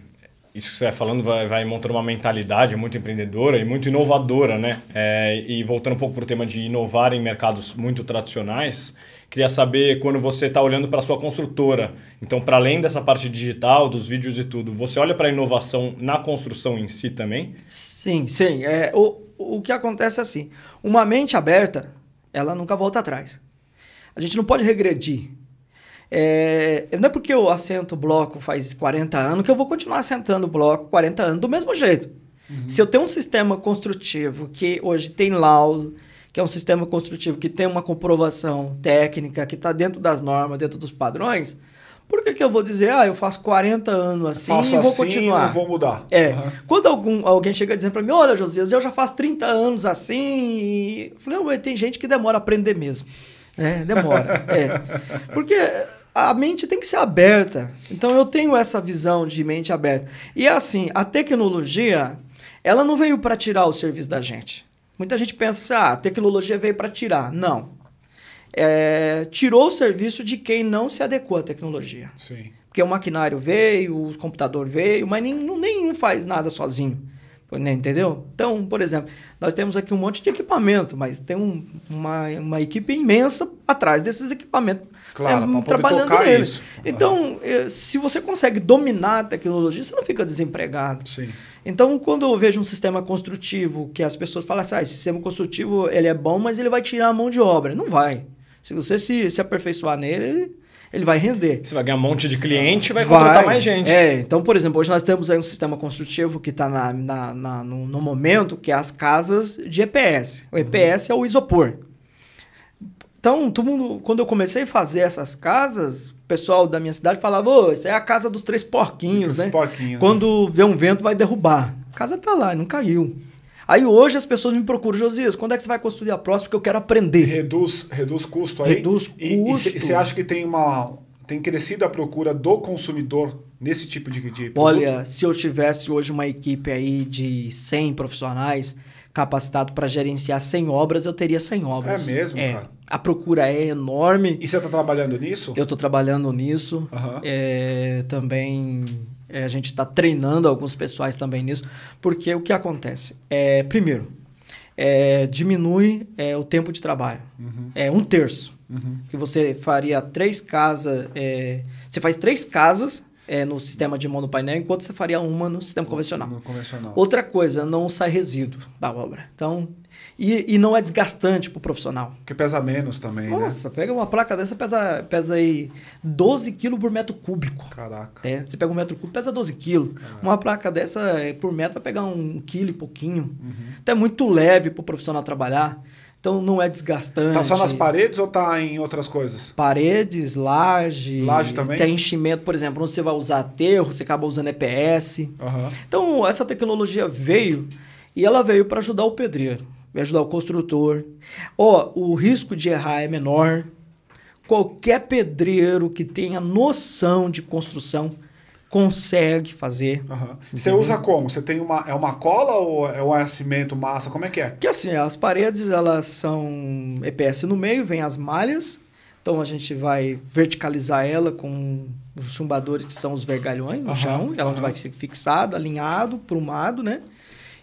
isso que você vai falando vai, vai montando uma mentalidade muito empreendedora e muito inovadora, né? É, e voltando um pouco para o tema de inovar em mercados muito tradicionais, queria saber quando você está olhando para a sua construtora. Então, para além dessa parte digital, dos vídeos e tudo, você olha para a inovação na construção em si também? Sim, sim. É, o, o que acontece é assim: uma mente aberta, ela nunca volta atrás. A gente não pode regredir. É, não é porque eu assento bloco faz 40 anos que eu vou continuar assentando bloco 40 anos do mesmo jeito. Uhum. Se eu tenho um sistema construtivo que hoje tem laudo, que é um sistema construtivo que tem uma comprovação técnica, que está dentro das normas, dentro dos padrões, por que, que eu vou dizer, ah, eu faço 40 anos assim faço e vou assim, continuar? Não vou mudar. É. Uhum. Quando algum, alguém chega dizendo para mim, olha, Josias, eu já faço 30 anos assim. E... Eu falei, não, tem gente que demora a aprender mesmo. É, demora. é. Porque a mente tem que ser aberta. Então eu tenho essa visão de mente aberta. E é assim, a tecnologia, ela não veio para tirar o serviço da gente. Muita gente pensa assim, ah, a tecnologia veio para tirar. Não. É, tirou o serviço de quem não se adequou à tecnologia. Sim. Porque o maquinário veio, o computador veio, mas nenhum, nenhum faz nada sozinho. Né, entendeu? Então, por exemplo, nós temos aqui um monte de equipamento, mas tem um, uma, uma equipe imensa atrás desses equipamentos. Claro, é, trabalhando neles. Isso. Então, uhum. se você consegue dominar a tecnologia, você não fica desempregado. Sim. Então, quando eu vejo um sistema construtivo que as pessoas falam assim, ah, esse sistema construtivo ele é bom, mas ele vai tirar a mão de obra. Não vai. Se você se, se aperfeiçoar nele, ele, ele vai render. Você vai ganhar um monte de cliente e vai, vai, contratar mais gente. É, então, por exemplo, hoje nós temos aí um sistema construtivo que está na, na, na no, no, momento, que é as casas de EPS. O EPS uhum. é o isopor. Então, todo mundo, quando eu comecei a fazer essas casas, o pessoal da minha cidade falava, ô, isso é a casa dos três porquinhos, né? Porquinhos, quando vê um vento, vai derrubar. A casa tá lá, não caiu. Aí hoje as pessoas me procuram, Josias, quando é que você vai construir a próxima? Porque eu quero aprender. Reduz, reduz custo aí. Reduz custo. E você acha que tem uma tem crescido a procura do consumidor nesse tipo de, de produto? Olha, se eu tivesse hoje uma equipe aí de 100 profissionais, capacitado para gerenciar 100 obras, eu teria 100 obras. É mesmo, é. cara? A procura é enorme. E você está trabalhando nisso? Eu estou trabalhando nisso. Uhum. É, também é, a gente está treinando alguns pessoais também nisso. Porque o que acontece? É, primeiro, é, diminui é, o tempo de trabalho. Uhum. É um terço. Uhum. Que você faria três casas... É, você faz três casas é, no sistema de monopainel, enquanto você faria uma no sistema convencional. No convencional. Outra coisa, não sai resíduo da obra. Então, e, e não é desgastante para o profissional. Porque pesa menos também, Nossa, né? Nossa, pega uma placa dessa, pesa, pesa aí 12 quilos por metro cúbico. Caraca. É, você pega um metro cúbico, pesa 12 quilos. Uma placa dessa, é, por metro, vai pegar um quilo e pouquinho. Uhum. Então, é muito leve para o profissional trabalhar. Então não é desgastante. Tá só nas paredes ou tá em outras coisas? Paredes, laje. Laje também? Tem enchimento, por exemplo, onde você vai usar aterro, você acaba usando EPS. Uhum. Então essa tecnologia veio e ela veio para ajudar o pedreiro, ajudar o construtor. Ó, oh, o risco de errar é menor. Qualquer pedreiro que tenha noção de construção consegue fazer. Uhum. Você usa como? Você tem uma é uma cola ou é um cimento, massa? Como é que é? Que assim, as paredes elas são EPS no meio, vem as malhas. Então a gente vai verticalizar ela com os chumbadores que são os vergalhões no uhum, chão. Ela uhum. vai ser fixada, alinhado, prumado, né?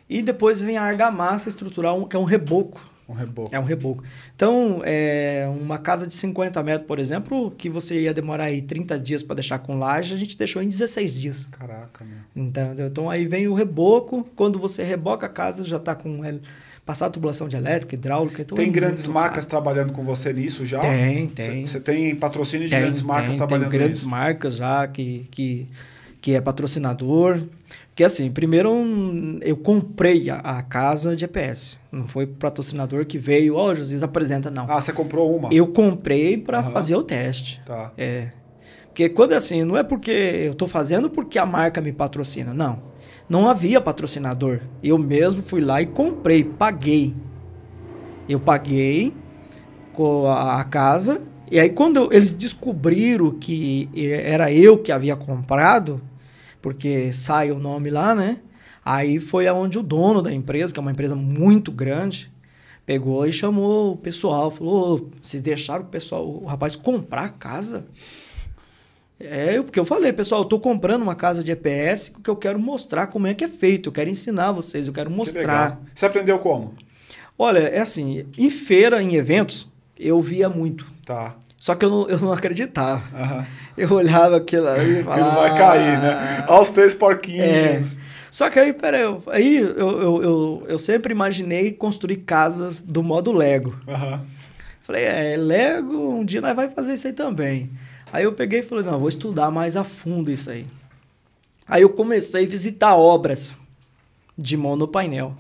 E depois vem a argamassa estrutural, que é um reboco. Um reboco. É um reboco. Então, é, uma casa de 50 metros, por exemplo, que você ia demorar aí 30 dias para deixar com laje, a gente deixou em 16 dias. Caraca, meu. Então, então aí vem o reboco. Quando você reboca a casa, já está com passar a tubulação de elétrica, hidráulica. Então tem é grandes marcas trabalhando com você nisso já? Tem, tem. Você tem patrocínio de tem, grandes marcas tem, trabalhando tem grandes nisso? marcas já que, que, que é patrocinador. Porque assim, primeiro eu comprei a, a, casa de EPS. Não foi o patrocinador que veio, ó, oh, Josias apresenta, não. Ah, você comprou uma? Eu comprei para uhum. fazer o teste. Tá. É. Porque quando é assim, não é porque eu estou fazendo porque a marca me patrocina, não. Não havia patrocinador. Eu mesmo fui lá e comprei, paguei. Eu paguei com a casa. E aí quando eles descobriram que era eu que havia comprado, porque sai o nome lá, né? Aí foi aonde o dono da empresa, que é uma empresa muito grande, pegou e chamou o pessoal, falou: vocês deixaram o pessoal, o rapaz comprar a casa? É, porque eu falei, pessoal, eu estou comprando uma casa de EPS porque eu quero mostrar como é que é feito, eu quero ensinar vocês, eu quero mostrar. Que Você aprendeu como? Olha, é assim, em feira, em eventos, eu via muito. Tá. Só que eu não, eu não acreditava. Uhum. Eu olhava aquilo ali e falava... não vai cair, né? Olha os três porquinhos. É. Só que aí, peraí, eu, aí eu, eu, eu, eu sempre imaginei construir casas do modo Lego. Aham. Falei, é, Lego, um dia nós vai fazer isso aí também. Aí eu peguei e falei, não, vou estudar mais a fundo isso aí. Aí eu comecei a visitar obras de monopainel.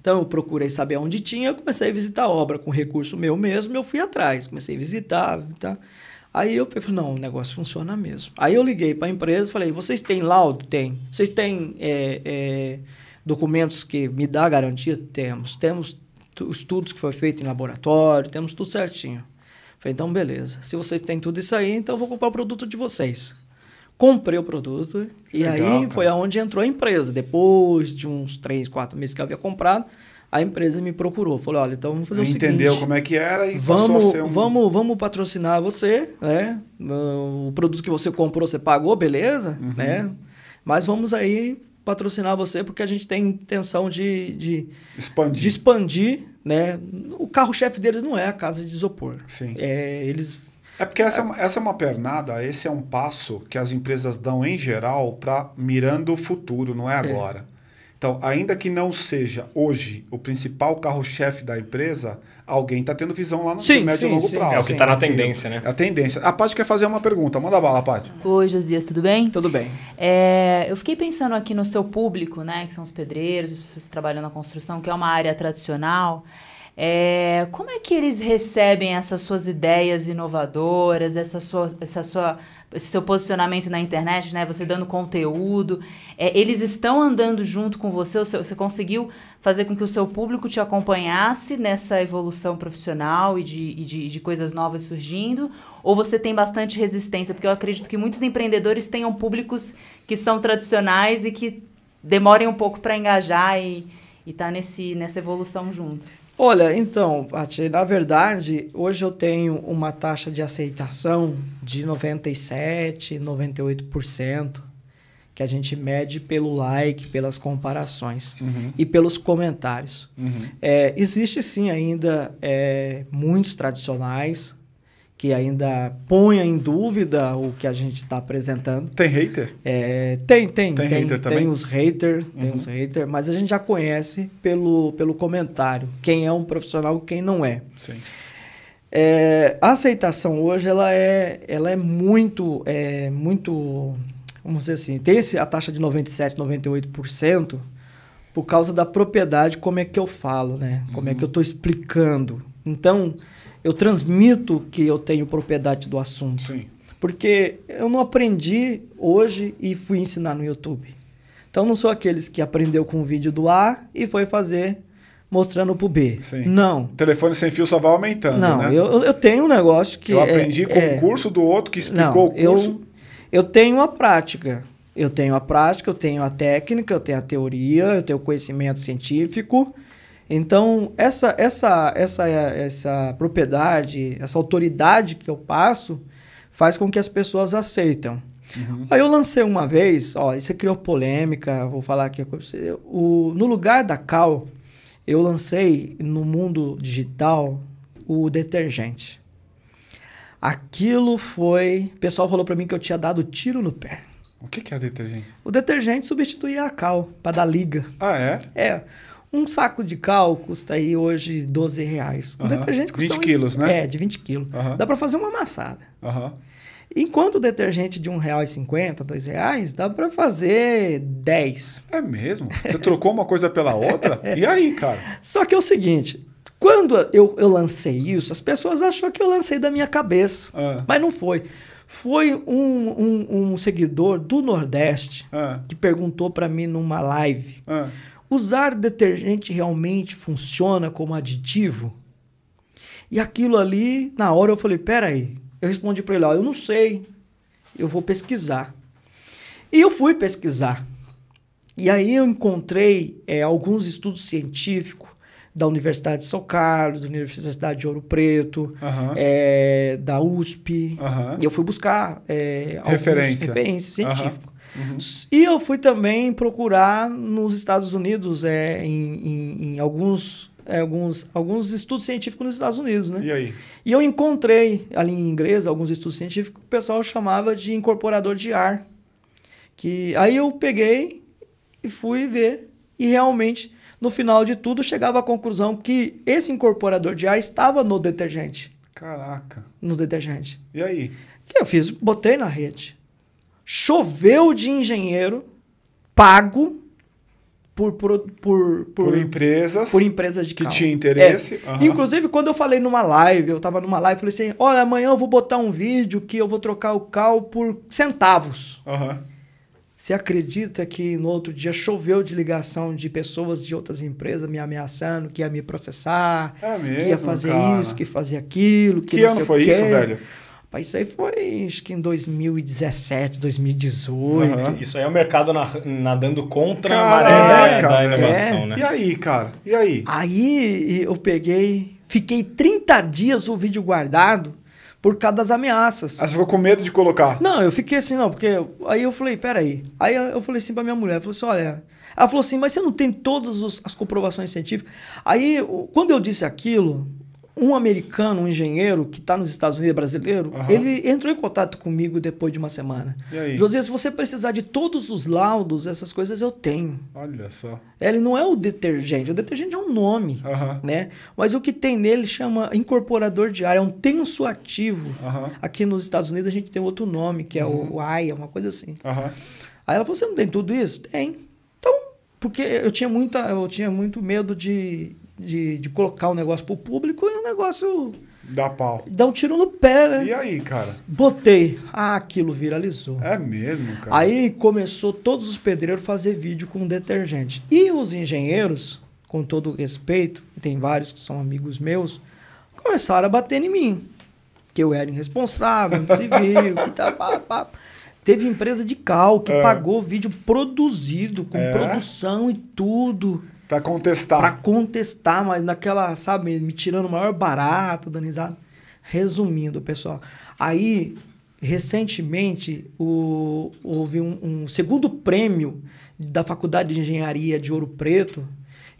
Então eu procurei saber onde tinha, eu comecei a visitar a obra com recurso meu mesmo, eu fui atrás, comecei a visitar, tá? Aí eu falei, não, o negócio funciona mesmo. Aí eu liguei para a empresa e falei, vocês têm laudo? Tem. Vocês têm é, é, documentos que me dá garantia? Temos. Temos tu- estudos que foi feito em laboratório, temos tudo certinho. Falei, então beleza. Se vocês têm tudo isso aí, então eu vou comprar o produto de vocês. Comprei o produto e Legal, aí cara. foi aonde entrou a empresa. Depois de uns três, quatro meses que eu havia comprado, a empresa me procurou. Falou, olha, então vamos fazer o seguinte. Entendeu como é que era e Vamos, um... vamos, vamos patrocinar você, né? O produto que você comprou, você pagou, beleza, Uhum. né? Mas vamos aí patrocinar você porque a gente tem intenção de, de, expandir. de expandir, né? O carro-chefe deles não é a casa de isopor. Sim. É, eles É porque essa, é uma- essa é uma pernada, esse é um passo que as empresas dão em geral para mirando o futuro, não é agora. Então, ainda que não seja hoje o principal carro-chefe da empresa, alguém está tendo visão lá no Sim, médio sim, e longo sim. prazo. É o que está na tendência, né? É a tendência. A Paty quer fazer uma pergunta. Manda bala, Paty. Oi, Josias, tudo bem? tudo bem. É, eu fiquei pensando aqui no seu público, né? Que são os pedreiros, as pessoas que trabalham na construção, que é uma área tradicional. É, como é que eles recebem essas suas ideias inovadoras, essa sua, essa sua, esse seu posicionamento na internet, né? Você dando conteúdo. É, eles estão andando junto com você? Seu- Você conseguiu fazer com que o seu público te acompanhasse nessa evolução profissional e de, e de, de coisas novas surgindo? Ou você tem bastante resistência? Porque eu acredito que muitos empreendedores tenham públicos que são tradicionais e que demorem um pouco para engajar e estar nesse nessa evolução junto. Olha, então, Paty, na verdade, hoje eu tenho uma taxa de aceitação de 97, 98%, que a gente mede pelo like, pelas comparações e pelos comentários. É, existe sim ainda é, muitos tradicionais que ainda põem em dúvida o que a gente está apresentando. Tem hater? É, tem, tem, Tem tem, hater tem, também? os haters, tem Uhum. os haters, mas a gente já conhece pelo, pelo comentário quem é um profissional e quem não é. Sim. É, a aceitação hoje ela é, ela é muito, é, muito, vamos dizer assim, tem esse, a taxa de 97, 98% por causa da propriedade, como é que eu falo, né? Como é que eu estou explicando. Então, eu transmito que eu tenho propriedade do assunto. Sim. Porque eu não aprendi hoje e fui ensinar no YouTube. Então não sou aqueles que aprendeu com o vídeo do A e foi fazer mostrando pro B. Sim. Não. O telefone sem fio só vai aumentando, Não, né? eu, eu tenho um negócio que. Eu é- aprendi com é- o curso do outro que Não, explicou o curso. eu, eu tenho a prática. Eu tenho a prática, eu tenho a técnica, eu tenho a teoria, eu tenho o conhecimento científico. Então, essa, essa, essa, essa propriedade, essa autoridade que eu passo, faz com que as pessoas aceitam. Aí eu lancei uma vez, ó, isso criou polêmica, vou falar aqui. O, no lugar da Cal, eu lancei no mundo digital o detergente. Aquilo foi. O pessoal falou pra mim que eu tinha dado tiro no pé. O que que é detergente? O detergente substituía a cal para dar liga. Ah, é? É. Um saco de cal custa aí hoje 12 reais. O Aham. detergente custa 20 uns- quilos, né? É, de 20 quilos. Dá para fazer uma amassada. Enquanto o detergente de R$ 1,50, 2 reais, dá para fazer 10. É mesmo? Você trocou uma coisa pela outra? E aí, cara? Só que é o seguinte, quando eu, eu lancei isso, as pessoas achou que eu lancei da minha cabeça. Ah. Mas não foi. Foi um, um, um seguidor do Nordeste Ah. que perguntou para mim numa live: Ah. Usar detergente realmente funciona como aditivo? E aquilo ali, na hora eu falei: peraí. Eu respondi para ele: ó, eu não sei, eu vou pesquisar. E eu fui pesquisar. E aí eu encontrei é, alguns estudos científicos da Universidade de São Carlos, da Universidade de Ouro Preto, Aham. é, da USP. Aham. E eu fui buscar é, Referência. referências Aham. Científicas. E eu fui também procurar nos Estados Unidos, é, em, em- em alguns, é, alguns, alguns estudos científicos nos Estados Unidos, né? E aí? E eu encontrei ali em inglês alguns estudos científicos que o pessoal chamava de incorporador de ar. Que aí eu peguei e fui ver. E realmente, no final de tudo, chegava à conclusão que esse incorporador de ar estava no detergente. Caraca. No detergente. E aí? Que eu fiz? Botei na rede. Choveu de engenheiro pago por, por, por, Por empresas. por empresas de que cal. tinha interesse, É. aham. Inclusive, quando eu falei numa live, eu tava numa live, falei assim: olha, amanhã eu vou botar um vídeo que eu vou trocar o cal por centavos. Aham. Você acredita que no outro dia choveu de ligação de pessoas de outras empresas me ameaçando que ia me processar, É que ia mesmo, fazer cara? isso, que ia fazer aquilo, que, Que não ano foi quê. isso, velho? Rapaz, isso aí foi acho que em 2017, 2018. Aham. Isso aí é o mercado na- nadando contra Caraca, a maré da, inovação, É. né? E aí, cara? E aí? Aí eu peguei, fiquei 30 dias o vídeo guardado por causa das ameaças. Ah, você ficou com medo de colocar? Não, eu fiquei assim, não, porque aí eu falei, peraí. Aí eu falei assim pra minha mulher, eu falei assim, olha. Ela falou assim, mas você não tem todas as comprovações científicas. Aí, quando eu disse aquilo, um americano, um engenheiro que está nos Estados Unidos, brasileiro, Aham. ele entrou em contato comigo depois de uma semana. Josias, se você precisar de todos os laudos, essas coisas eu tenho. Olha só. Ele não é o detergente, o detergente é um nome, Aham. né? Mas o que tem nele chama incorporador de ar, é um tenso ativo. Aham. Aqui nos Estados Unidos a gente tem outro nome, que é Uhum. o AIA, uma coisa assim. Aí ela falou: "Você não tem tudo isso?" Tem. Então, porque eu tinha muita, eu tinha muito medo de, de, de colocar o negócio pro público e o negócio Dá pau. dar um tiro no pé, né? E aí, cara? Botei. Ah, aquilo viralizou. É mesmo, cara? Aí começou todos os pedreiros a fazer vídeo com detergente. E os engenheiros, com todo o respeito, tem vários que são amigos meus, começaram a bater em mim. Que eu era irresponsável, muito civil, que tá, pá, pá. Teve empresa de cal que É. pagou vídeo produzido, com É? produção e tudo, Pra contestar. pra contestar, mas naquela, sabe, me tirando o maior barato, danizado. Resumindo, pessoal. Aí, recentemente, o- houve um, um segundo prêmio da Faculdade de Engenharia de Ouro Preto,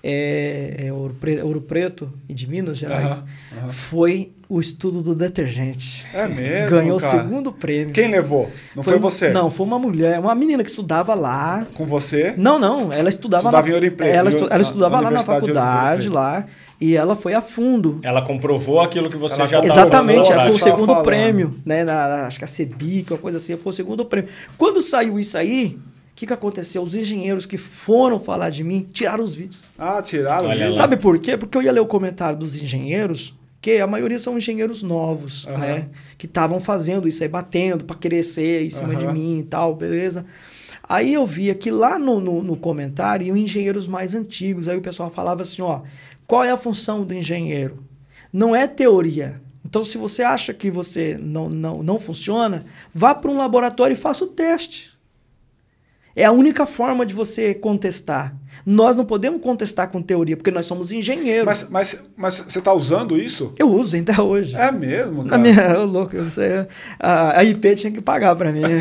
é, é Ouro, Pre- Ouro Preto, e de Minas Gerais, foi o estudo do detergente. É mesmo, Ganhou o cara? segundo prêmio. Quem levou? Não foi, um- você? Não, foi uma mulher, uma menina que estudava lá. Com você? Não, não, ela estudava, Estudava na, em Ouro Preto, ela, estu- ela estudava na lá na faculdade lá e ela foi a fundo. Ela comprovou aquilo que você Ela já Exatamente, ela foi o segundo falando. prêmio, né? Na, acho que a CEBIC, uma coisa assim, foi o segundo prêmio. Quando saiu isso aí, o que, que aconteceu? Os engenheiros que foram falar de mim tiraram os vídeos. Ah, tiraram. Viu? lá. Sabe por quê? Porque eu ia ler o comentário dos engenheiros, que a maioria são engenheiros novos, né? Que estavam fazendo isso aí, batendo para crescer em cima de mim e tal, beleza? Aí eu via que lá no, no, no comentário iam engenheiros mais antigos. Aí o pessoal falava assim, ó, qual é a função do engenheiro? Não é teoria. Então, se você acha que você não, não, não funciona, vá para um laboratório e faça o teste. É a única forma de você contestar. Nós não podemos contestar com teoria, porque nós somos engenheiros. Mas, mas, mas você tá usando isso? Eu uso até hoje. É mesmo, Na cara? minha, ô, louco, eu sei, a, a IP tinha que pagar para mim.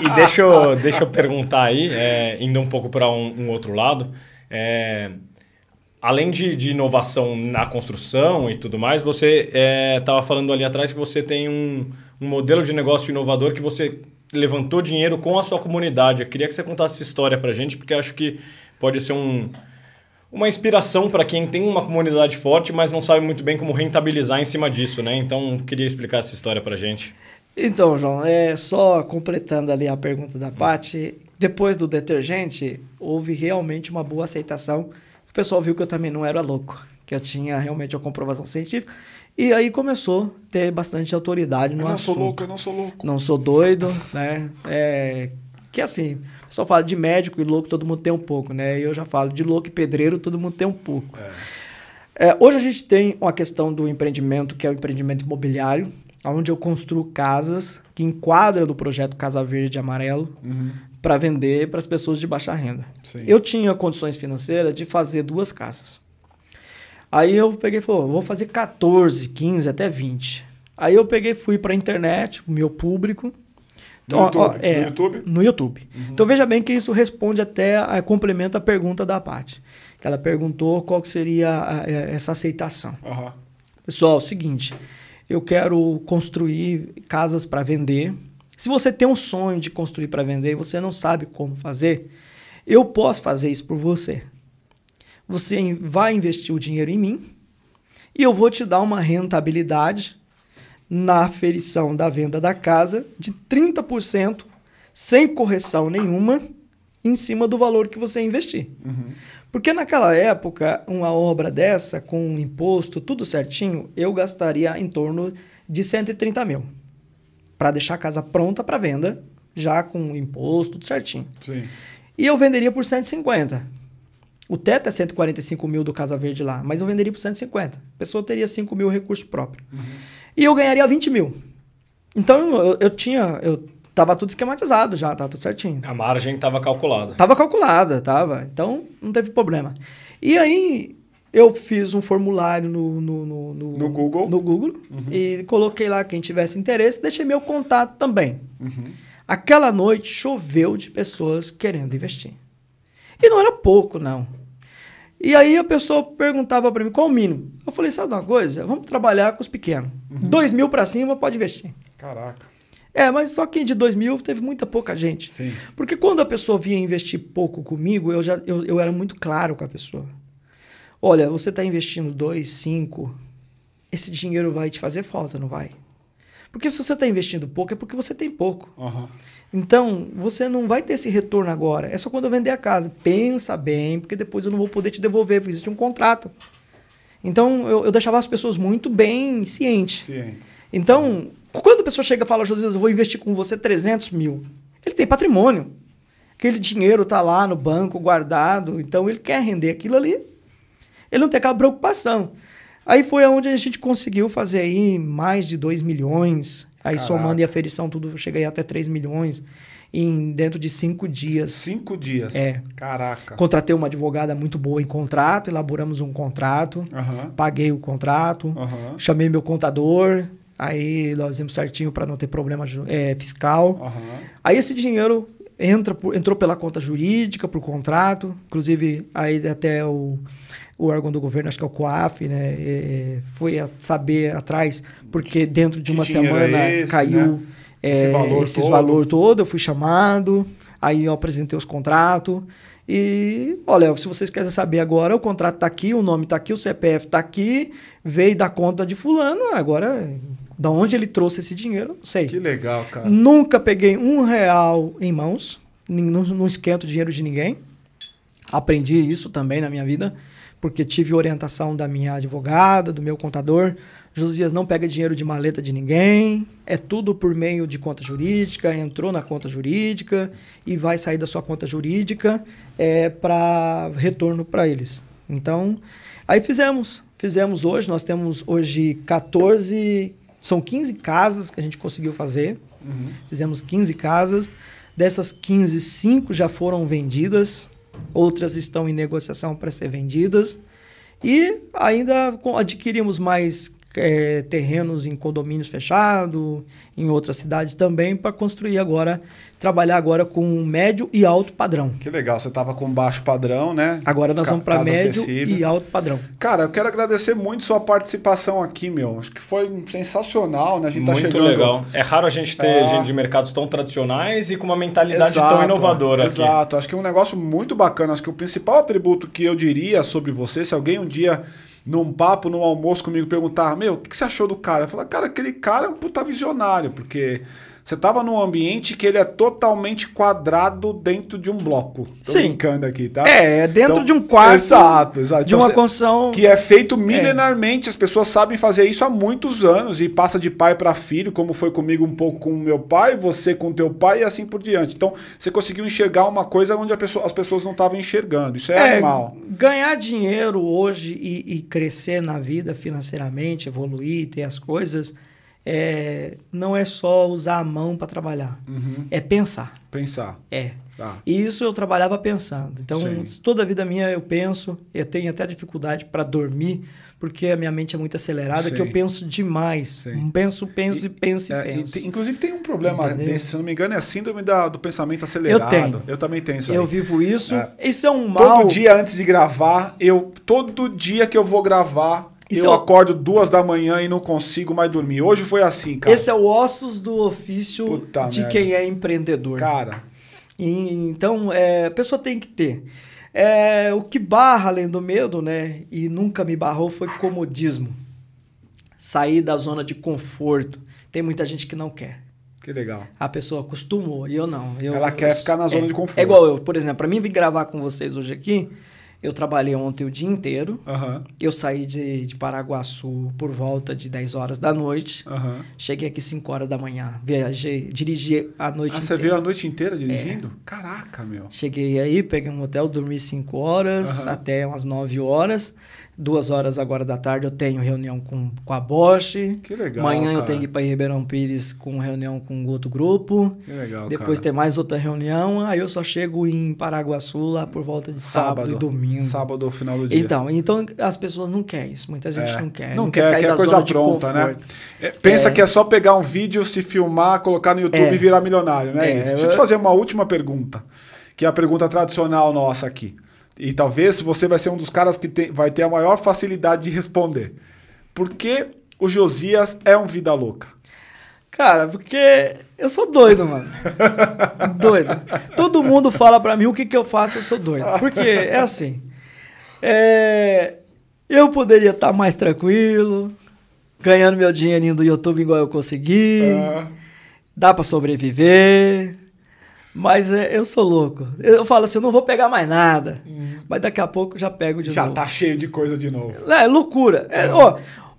E deixa eu, deixa eu perguntar aí, é, indo um pouco para um, um outro lado, é, além de, de inovação na construção e tudo mais, você estava falando ali atrás que você tem um, um modelo de negócio inovador que você levantou dinheiro com a sua comunidade. Eu queria que você contasse essa história para gente, porque acho que pode ser um, uma inspiração para quem tem uma comunidade forte, mas não sabe muito bem como rentabilizar em cima disso, né? Então, queria explicar essa história para gente. Então, João, é só completando ali a pergunta da Paty, depois do detergente, houve realmente uma boa aceitação. O pessoal viu que eu também não era louco, que eu tinha realmente a comprovação científica. E aí começou a ter bastante autoridade no Eu não assunto. sou louco, eu não sou louco. Não sou doido, né? É, que assim, o pessoal fala de médico e louco, todo mundo tem um pouco, né? E eu já falo de louco e pedreiro, todo mundo tem um pouco. É, hoje a gente tem uma questão do empreendimento, que é o empreendimento imobiliário, onde eu construo casas que enquadram no projeto Casa Verde e Amarelo para vender para as pessoas de baixa renda. Sim. Eu tinha condições financeiras de fazer duas casas. Aí eu peguei e falei, vou fazer 14, 15, até 20. Aí eu peguei fui para a internet, o meu público. No Ó, YouTube? ó, é, No YouTube? No YouTube. Então veja bem que isso responde até, a, complementa a pergunta da Paty. Que ela perguntou qual seria a- a- essa aceitação. Aham. Pessoal, é o seguinte, eu quero construir casas para vender. Se você tem um sonho de construir para vender e você não sabe como fazer, Eu posso fazer isso por você. Você vai investir o dinheiro em mim e eu vou te dar uma rentabilidade na aferição da venda da casa de 30% sem correção nenhuma em cima do valor que você investir. Uhum. Porque naquela época, uma obra dessa, com imposto, tudo certinho, eu gastaria em torno de 130 mil. Para deixar a casa pronta para venda, já com imposto, tudo certinho. Sim. E eu venderia por 150. O teto é 145 mil do Casa Verde lá, mas eu venderia por 150. A pessoa teria 5 mil recurso próprio. Uhum. E eu ganharia 20 mil. Então eu, eu tinha. Eu tava tudo esquematizado já, tava tudo certinho. A margem tava calculada. Tava calculada, tava. Então não teve problema. E aí eu fiz um formulário no, no, no, no, no Google, no Google uhum. e coloquei lá quem tivesse interesse, deixei meu contato também. Uhum. Aquela noite choveu de pessoas querendo investir. E não era pouco, não. E aí a pessoa perguntava para mim qual o mínimo. Eu falei, sabe uma coisa? Vamos trabalhar com os pequenos. Uhum. Dois mil para cima pode investir. Caraca. É, mas só que de dois mil teve muita pouca gente. Sim. Porque quando a pessoa vinha investir pouco comigo, eu já eu, eu era muito claro com a pessoa. Olha, você está investindo dois, cinco, esse dinheiro vai te fazer falta, não vai? Porque se você está investindo pouco, é porque você tem pouco. Uhum. Então, você não vai ter esse retorno agora. É só quando eu vender a casa. Pensa bem, porque depois eu não vou poder te devolver, porque existe um contrato. Então, eu, eu deixava as pessoas muito bem cientes. Cientes. Então, quando a pessoa chega e fala, José, eu vou investir com você 300 mil, ele tem patrimônio. Aquele dinheiro está lá no banco guardado, então ele quer render aquilo ali. Ele não tem aquela preocupação. Aí foi onde a gente conseguiu fazer aí mais de 2 milhões. Aí Caraca. somando e aferição, tudo cheguei até 3 milhões em dentro de cinco dias. Cinco dias? É. Caraca. Contratei uma advogada muito boa em contrato, elaboramos um contrato, uhum. paguei o contrato, uhum. chamei meu contador, aí nós vimos certinho para não ter problema é, fiscal. Uhum. Aí esse dinheiro entra por, entrou pela conta jurídica, por contrato, inclusive aí até o o órgão do governo, acho que é o COAF, né, é, foi a saber atrás, porque dentro de uma semana é esse, caiu né? esse é, valor esses todo. valor todo, eu fui chamado, aí eu apresentei os contratos, e olha, se vocês querem saber agora, o contrato está aqui, o nome está aqui, o CPF está aqui, veio da conta de fulano, agora da onde ele trouxe esse dinheiro, não sei. Que legal, cara. Nunca peguei um real em mãos, não, não esquento dinheiro de ninguém. Aprendi isso também na minha vida porque tive orientação da minha advogada, do meu contador. Josias não pega dinheiro de maleta de ninguém, é tudo por meio de conta jurídica, entrou na conta jurídica e vai sair da sua conta jurídica é, para retorno para eles. Então, aí fizemos. Fizemos hoje, nós temos hoje 14, são 15 casas que a gente conseguiu fazer. Uhum. Fizemos 15 casas. Dessas 15, 5 já foram vendidas outras estão em negociação para ser vendidas. E ainda adquirimos mais é, terrenos em condomínios fechados, em outras cidades também, para construir agora, trabalhar agora com médio e alto padrão. Que legal, você estava com baixo padrão, né? Agora nós Ca vamos para médio acessível. e alto padrão. Cara, eu quero agradecer muito sua participação aqui, meu. Acho que foi sensacional, né? A gente tá muito chegando... legal. É raro a gente ter é... gente de mercados tão tradicionais e com uma mentalidade exato, tão inovadora. Exato, aqui. acho que é um negócio muito bacana. Acho que o principal atributo que eu diria sobre você, se alguém um dia num papo, num almoço comigo, perguntar: Meu, o que você achou do cara? Eu falei: Cara, aquele cara é um puta visionário, porque você tava num ambiente que ele é totalmente quadrado dentro de um bloco. Tô Sim. brincando aqui, tá? É, é dentro então, de um quarto. Exato, exato. De então, uma construção. Que é feito milenarmente. É. As pessoas sabem fazer isso há muitos anos e passa de pai para filho, como foi comigo um pouco com o meu pai, você com teu pai e assim por diante. Então, você conseguiu enxergar uma coisa onde pessoa, as pessoas não estavam enxergando. Isso é, é animal. Ganhar dinheiro hoje e, e crescer na vida financeiramente, evoluir, ter as coisas é, não é só usar a mão para trabalhar, uhum. é pensar. Pensar. É. Tá. E isso eu trabalhava pensando. Então, Sim. toda a vida minha eu penso, eu tenho até dificuldade para dormir, porque a minha mente é muito acelerada, Sim. que eu penso demais. Sim. Penso, penso e, e penso é, e penso. E inclusive tem um problema Entendeu? desse, se não me engano, é a síndrome da, do pensamento acelerado. Eu tenho. Eu também tenho isso aí. Eu vivo isso. É. Isso é um mal. Todo dia antes de gravar, eu todo dia que eu vou gravar, isso eu é... acordo duas da manhã e não consigo mais dormir. Hoje foi assim, cara. Esse é o ossos do ofício Puta de merda. quem é empreendedor. Cara. E, então, é, a pessoa tem que ter. É, o que barra além do medo, né? E nunca me barrou foi comodismo. Sair da zona de conforto. Tem muita gente que não quer. Que legal. A pessoa acostumou e eu não. Eu, Ela quer eu- ficar na zona é, de conforto. É igual eu, por exemplo, para mim vir gravar com vocês hoje aqui, eu trabalhei ontem o dia inteiro. Aham, Eu saí de, de Paraguaçu por volta de 10 horas da noite. aham. Cheguei aqui 5 horas da manhã. Viajei, dirigi a noite Ah, você inteira. veio a noite inteira dirigindo? Caraca, meu. Cheguei aí, peguei um hotel, dormi 5 horas Aham. até umas 9 horas. Duas horas agora da tarde eu tenho reunião com, com a Bosch. Que legal, Amanhã eu cara. tenho que ir para Ribeirão Pires com reunião com outro grupo. Que legal, Depois cara. tem mais outra reunião. Aí eu só chego em Paraguaçu lá por volta de sábado, e domingo. Sábado ao final do dia. Então, então as pessoas não querem isso. Muita gente É. não quer. Não, quer, quer, da coisa zona de pronta, né? conforto. É, pensa É. que é só pegar um vídeo, se filmar, colocar no YouTube É. e virar milionário, não é? Deixa eu eu- te fazer uma última pergunta, que é a pergunta tradicional nossa aqui. E talvez você vai ser um dos caras que tem- vai ter a maior facilidade de responder. Por que o Josias é um vida louca? Cara, porque eu sou doido, mano. doido. Todo mundo fala pra mim o que, que eu faço, eu sou doido. Porque é assim. é, eu poderia estar mais tranquilo, ganhando meu dinheirinho do YouTube igual eu consegui. Ah, Dá pra sobreviver. Mas é, eu sou louco. Eu falo assim, eu não vou pegar mais nada. Mas daqui a pouco eu já pego de já novo. tá cheio de coisa de novo. É, loucura. É, ó,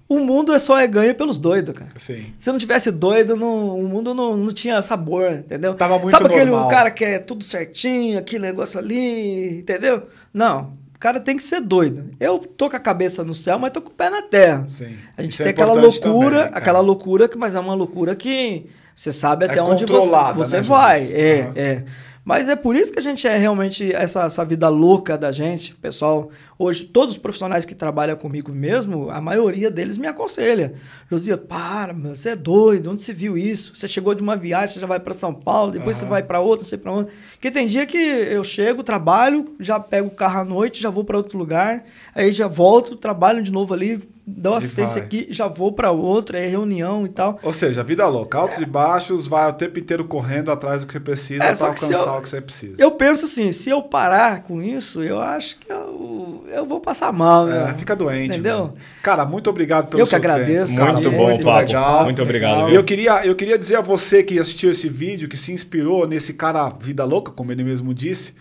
o mundo é só é ganho pelos doidos, cara. Sim. Se não tivesse doido, não- o mundo não, não tinha sabor, entendeu? Tava muito Sabe aquele normal. cara que é tudo certinho, aquele negócio ali, entendeu? Não. O cara tem que ser doido. Eu tô com a cabeça no céu, mas tô com o pé na terra. Sim. A gente Isso é tem aquela loucura, também, é. aquela loucura, mas é uma loucura que você sabe até É onde você, você né, vai. É, Aham. é. Mas é por isso que a gente é realmente essa, essa vida louca da gente. Pessoal, hoje, todos os profissionais que trabalham comigo mesmo, a maioria deles me aconselha. Josia, para, meu, você é doido, onde você viu isso? Você chegou de uma viagem, você já vai para São Paulo, depois você vai para outra, não sei para onde. Porque tem dia que eu chego, trabalho, já pego o carro à noite, já vou para outro lugar, aí já volto, trabalho de novo ali, dou assistência aqui, já vou para outra, é reunião e tal. Ou seja, vida louca, altos e baixos, vai o tempo inteiro correndo atrás do que você precisa É, para que alcançar eu- o que você precisa. Eu penso assim, se eu parar com isso, eu acho que eu, eu vou passar mal, É, né? fica doente. Entendeu? mano. Cara, muito obrigado pelo Eu que seu agradeço. tempo. Muito Sim, bom papo. legal. Muito obrigado. E eu queria, eu queria dizer a você que assistiu esse vídeo, que se inspirou nesse cara vida louca, como ele mesmo disse,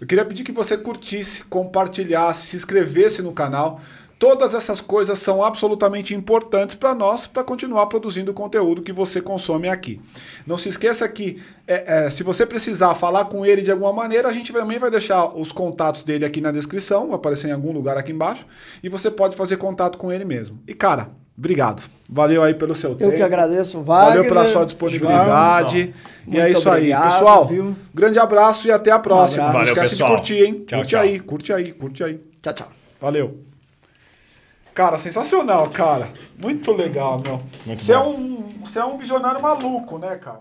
eu queria pedir que você curtisse, compartilhasse, se inscrevesse no canal. Todas essas coisas são absolutamente importantes para nós, para continuar produzindo o conteúdo que você consome aqui. Não se esqueça que, é, é, se você precisar falar com ele de alguma maneira, a gente também vai deixar os contatos dele aqui na descrição, vai aparecer em algum lugar aqui embaixo, e você pode fazer contato com ele mesmo. E, cara, obrigado. Valeu aí pelo seu tempo. Eu que agradeço, Wagner. Valeu pela sua disponibilidade. João, e é isso aí. obrigado, Pessoal, viu? grande abraço e até a próxima. Não Valeu, esquece pessoal. de curtir, hein? Tchau, curte tchau. aí, curte aí, curte aí. Tchau, tchau. Valeu. Cara, sensacional, cara. Muito legal, meu. Muito Você é um, você é um visionário maluco, né, cara?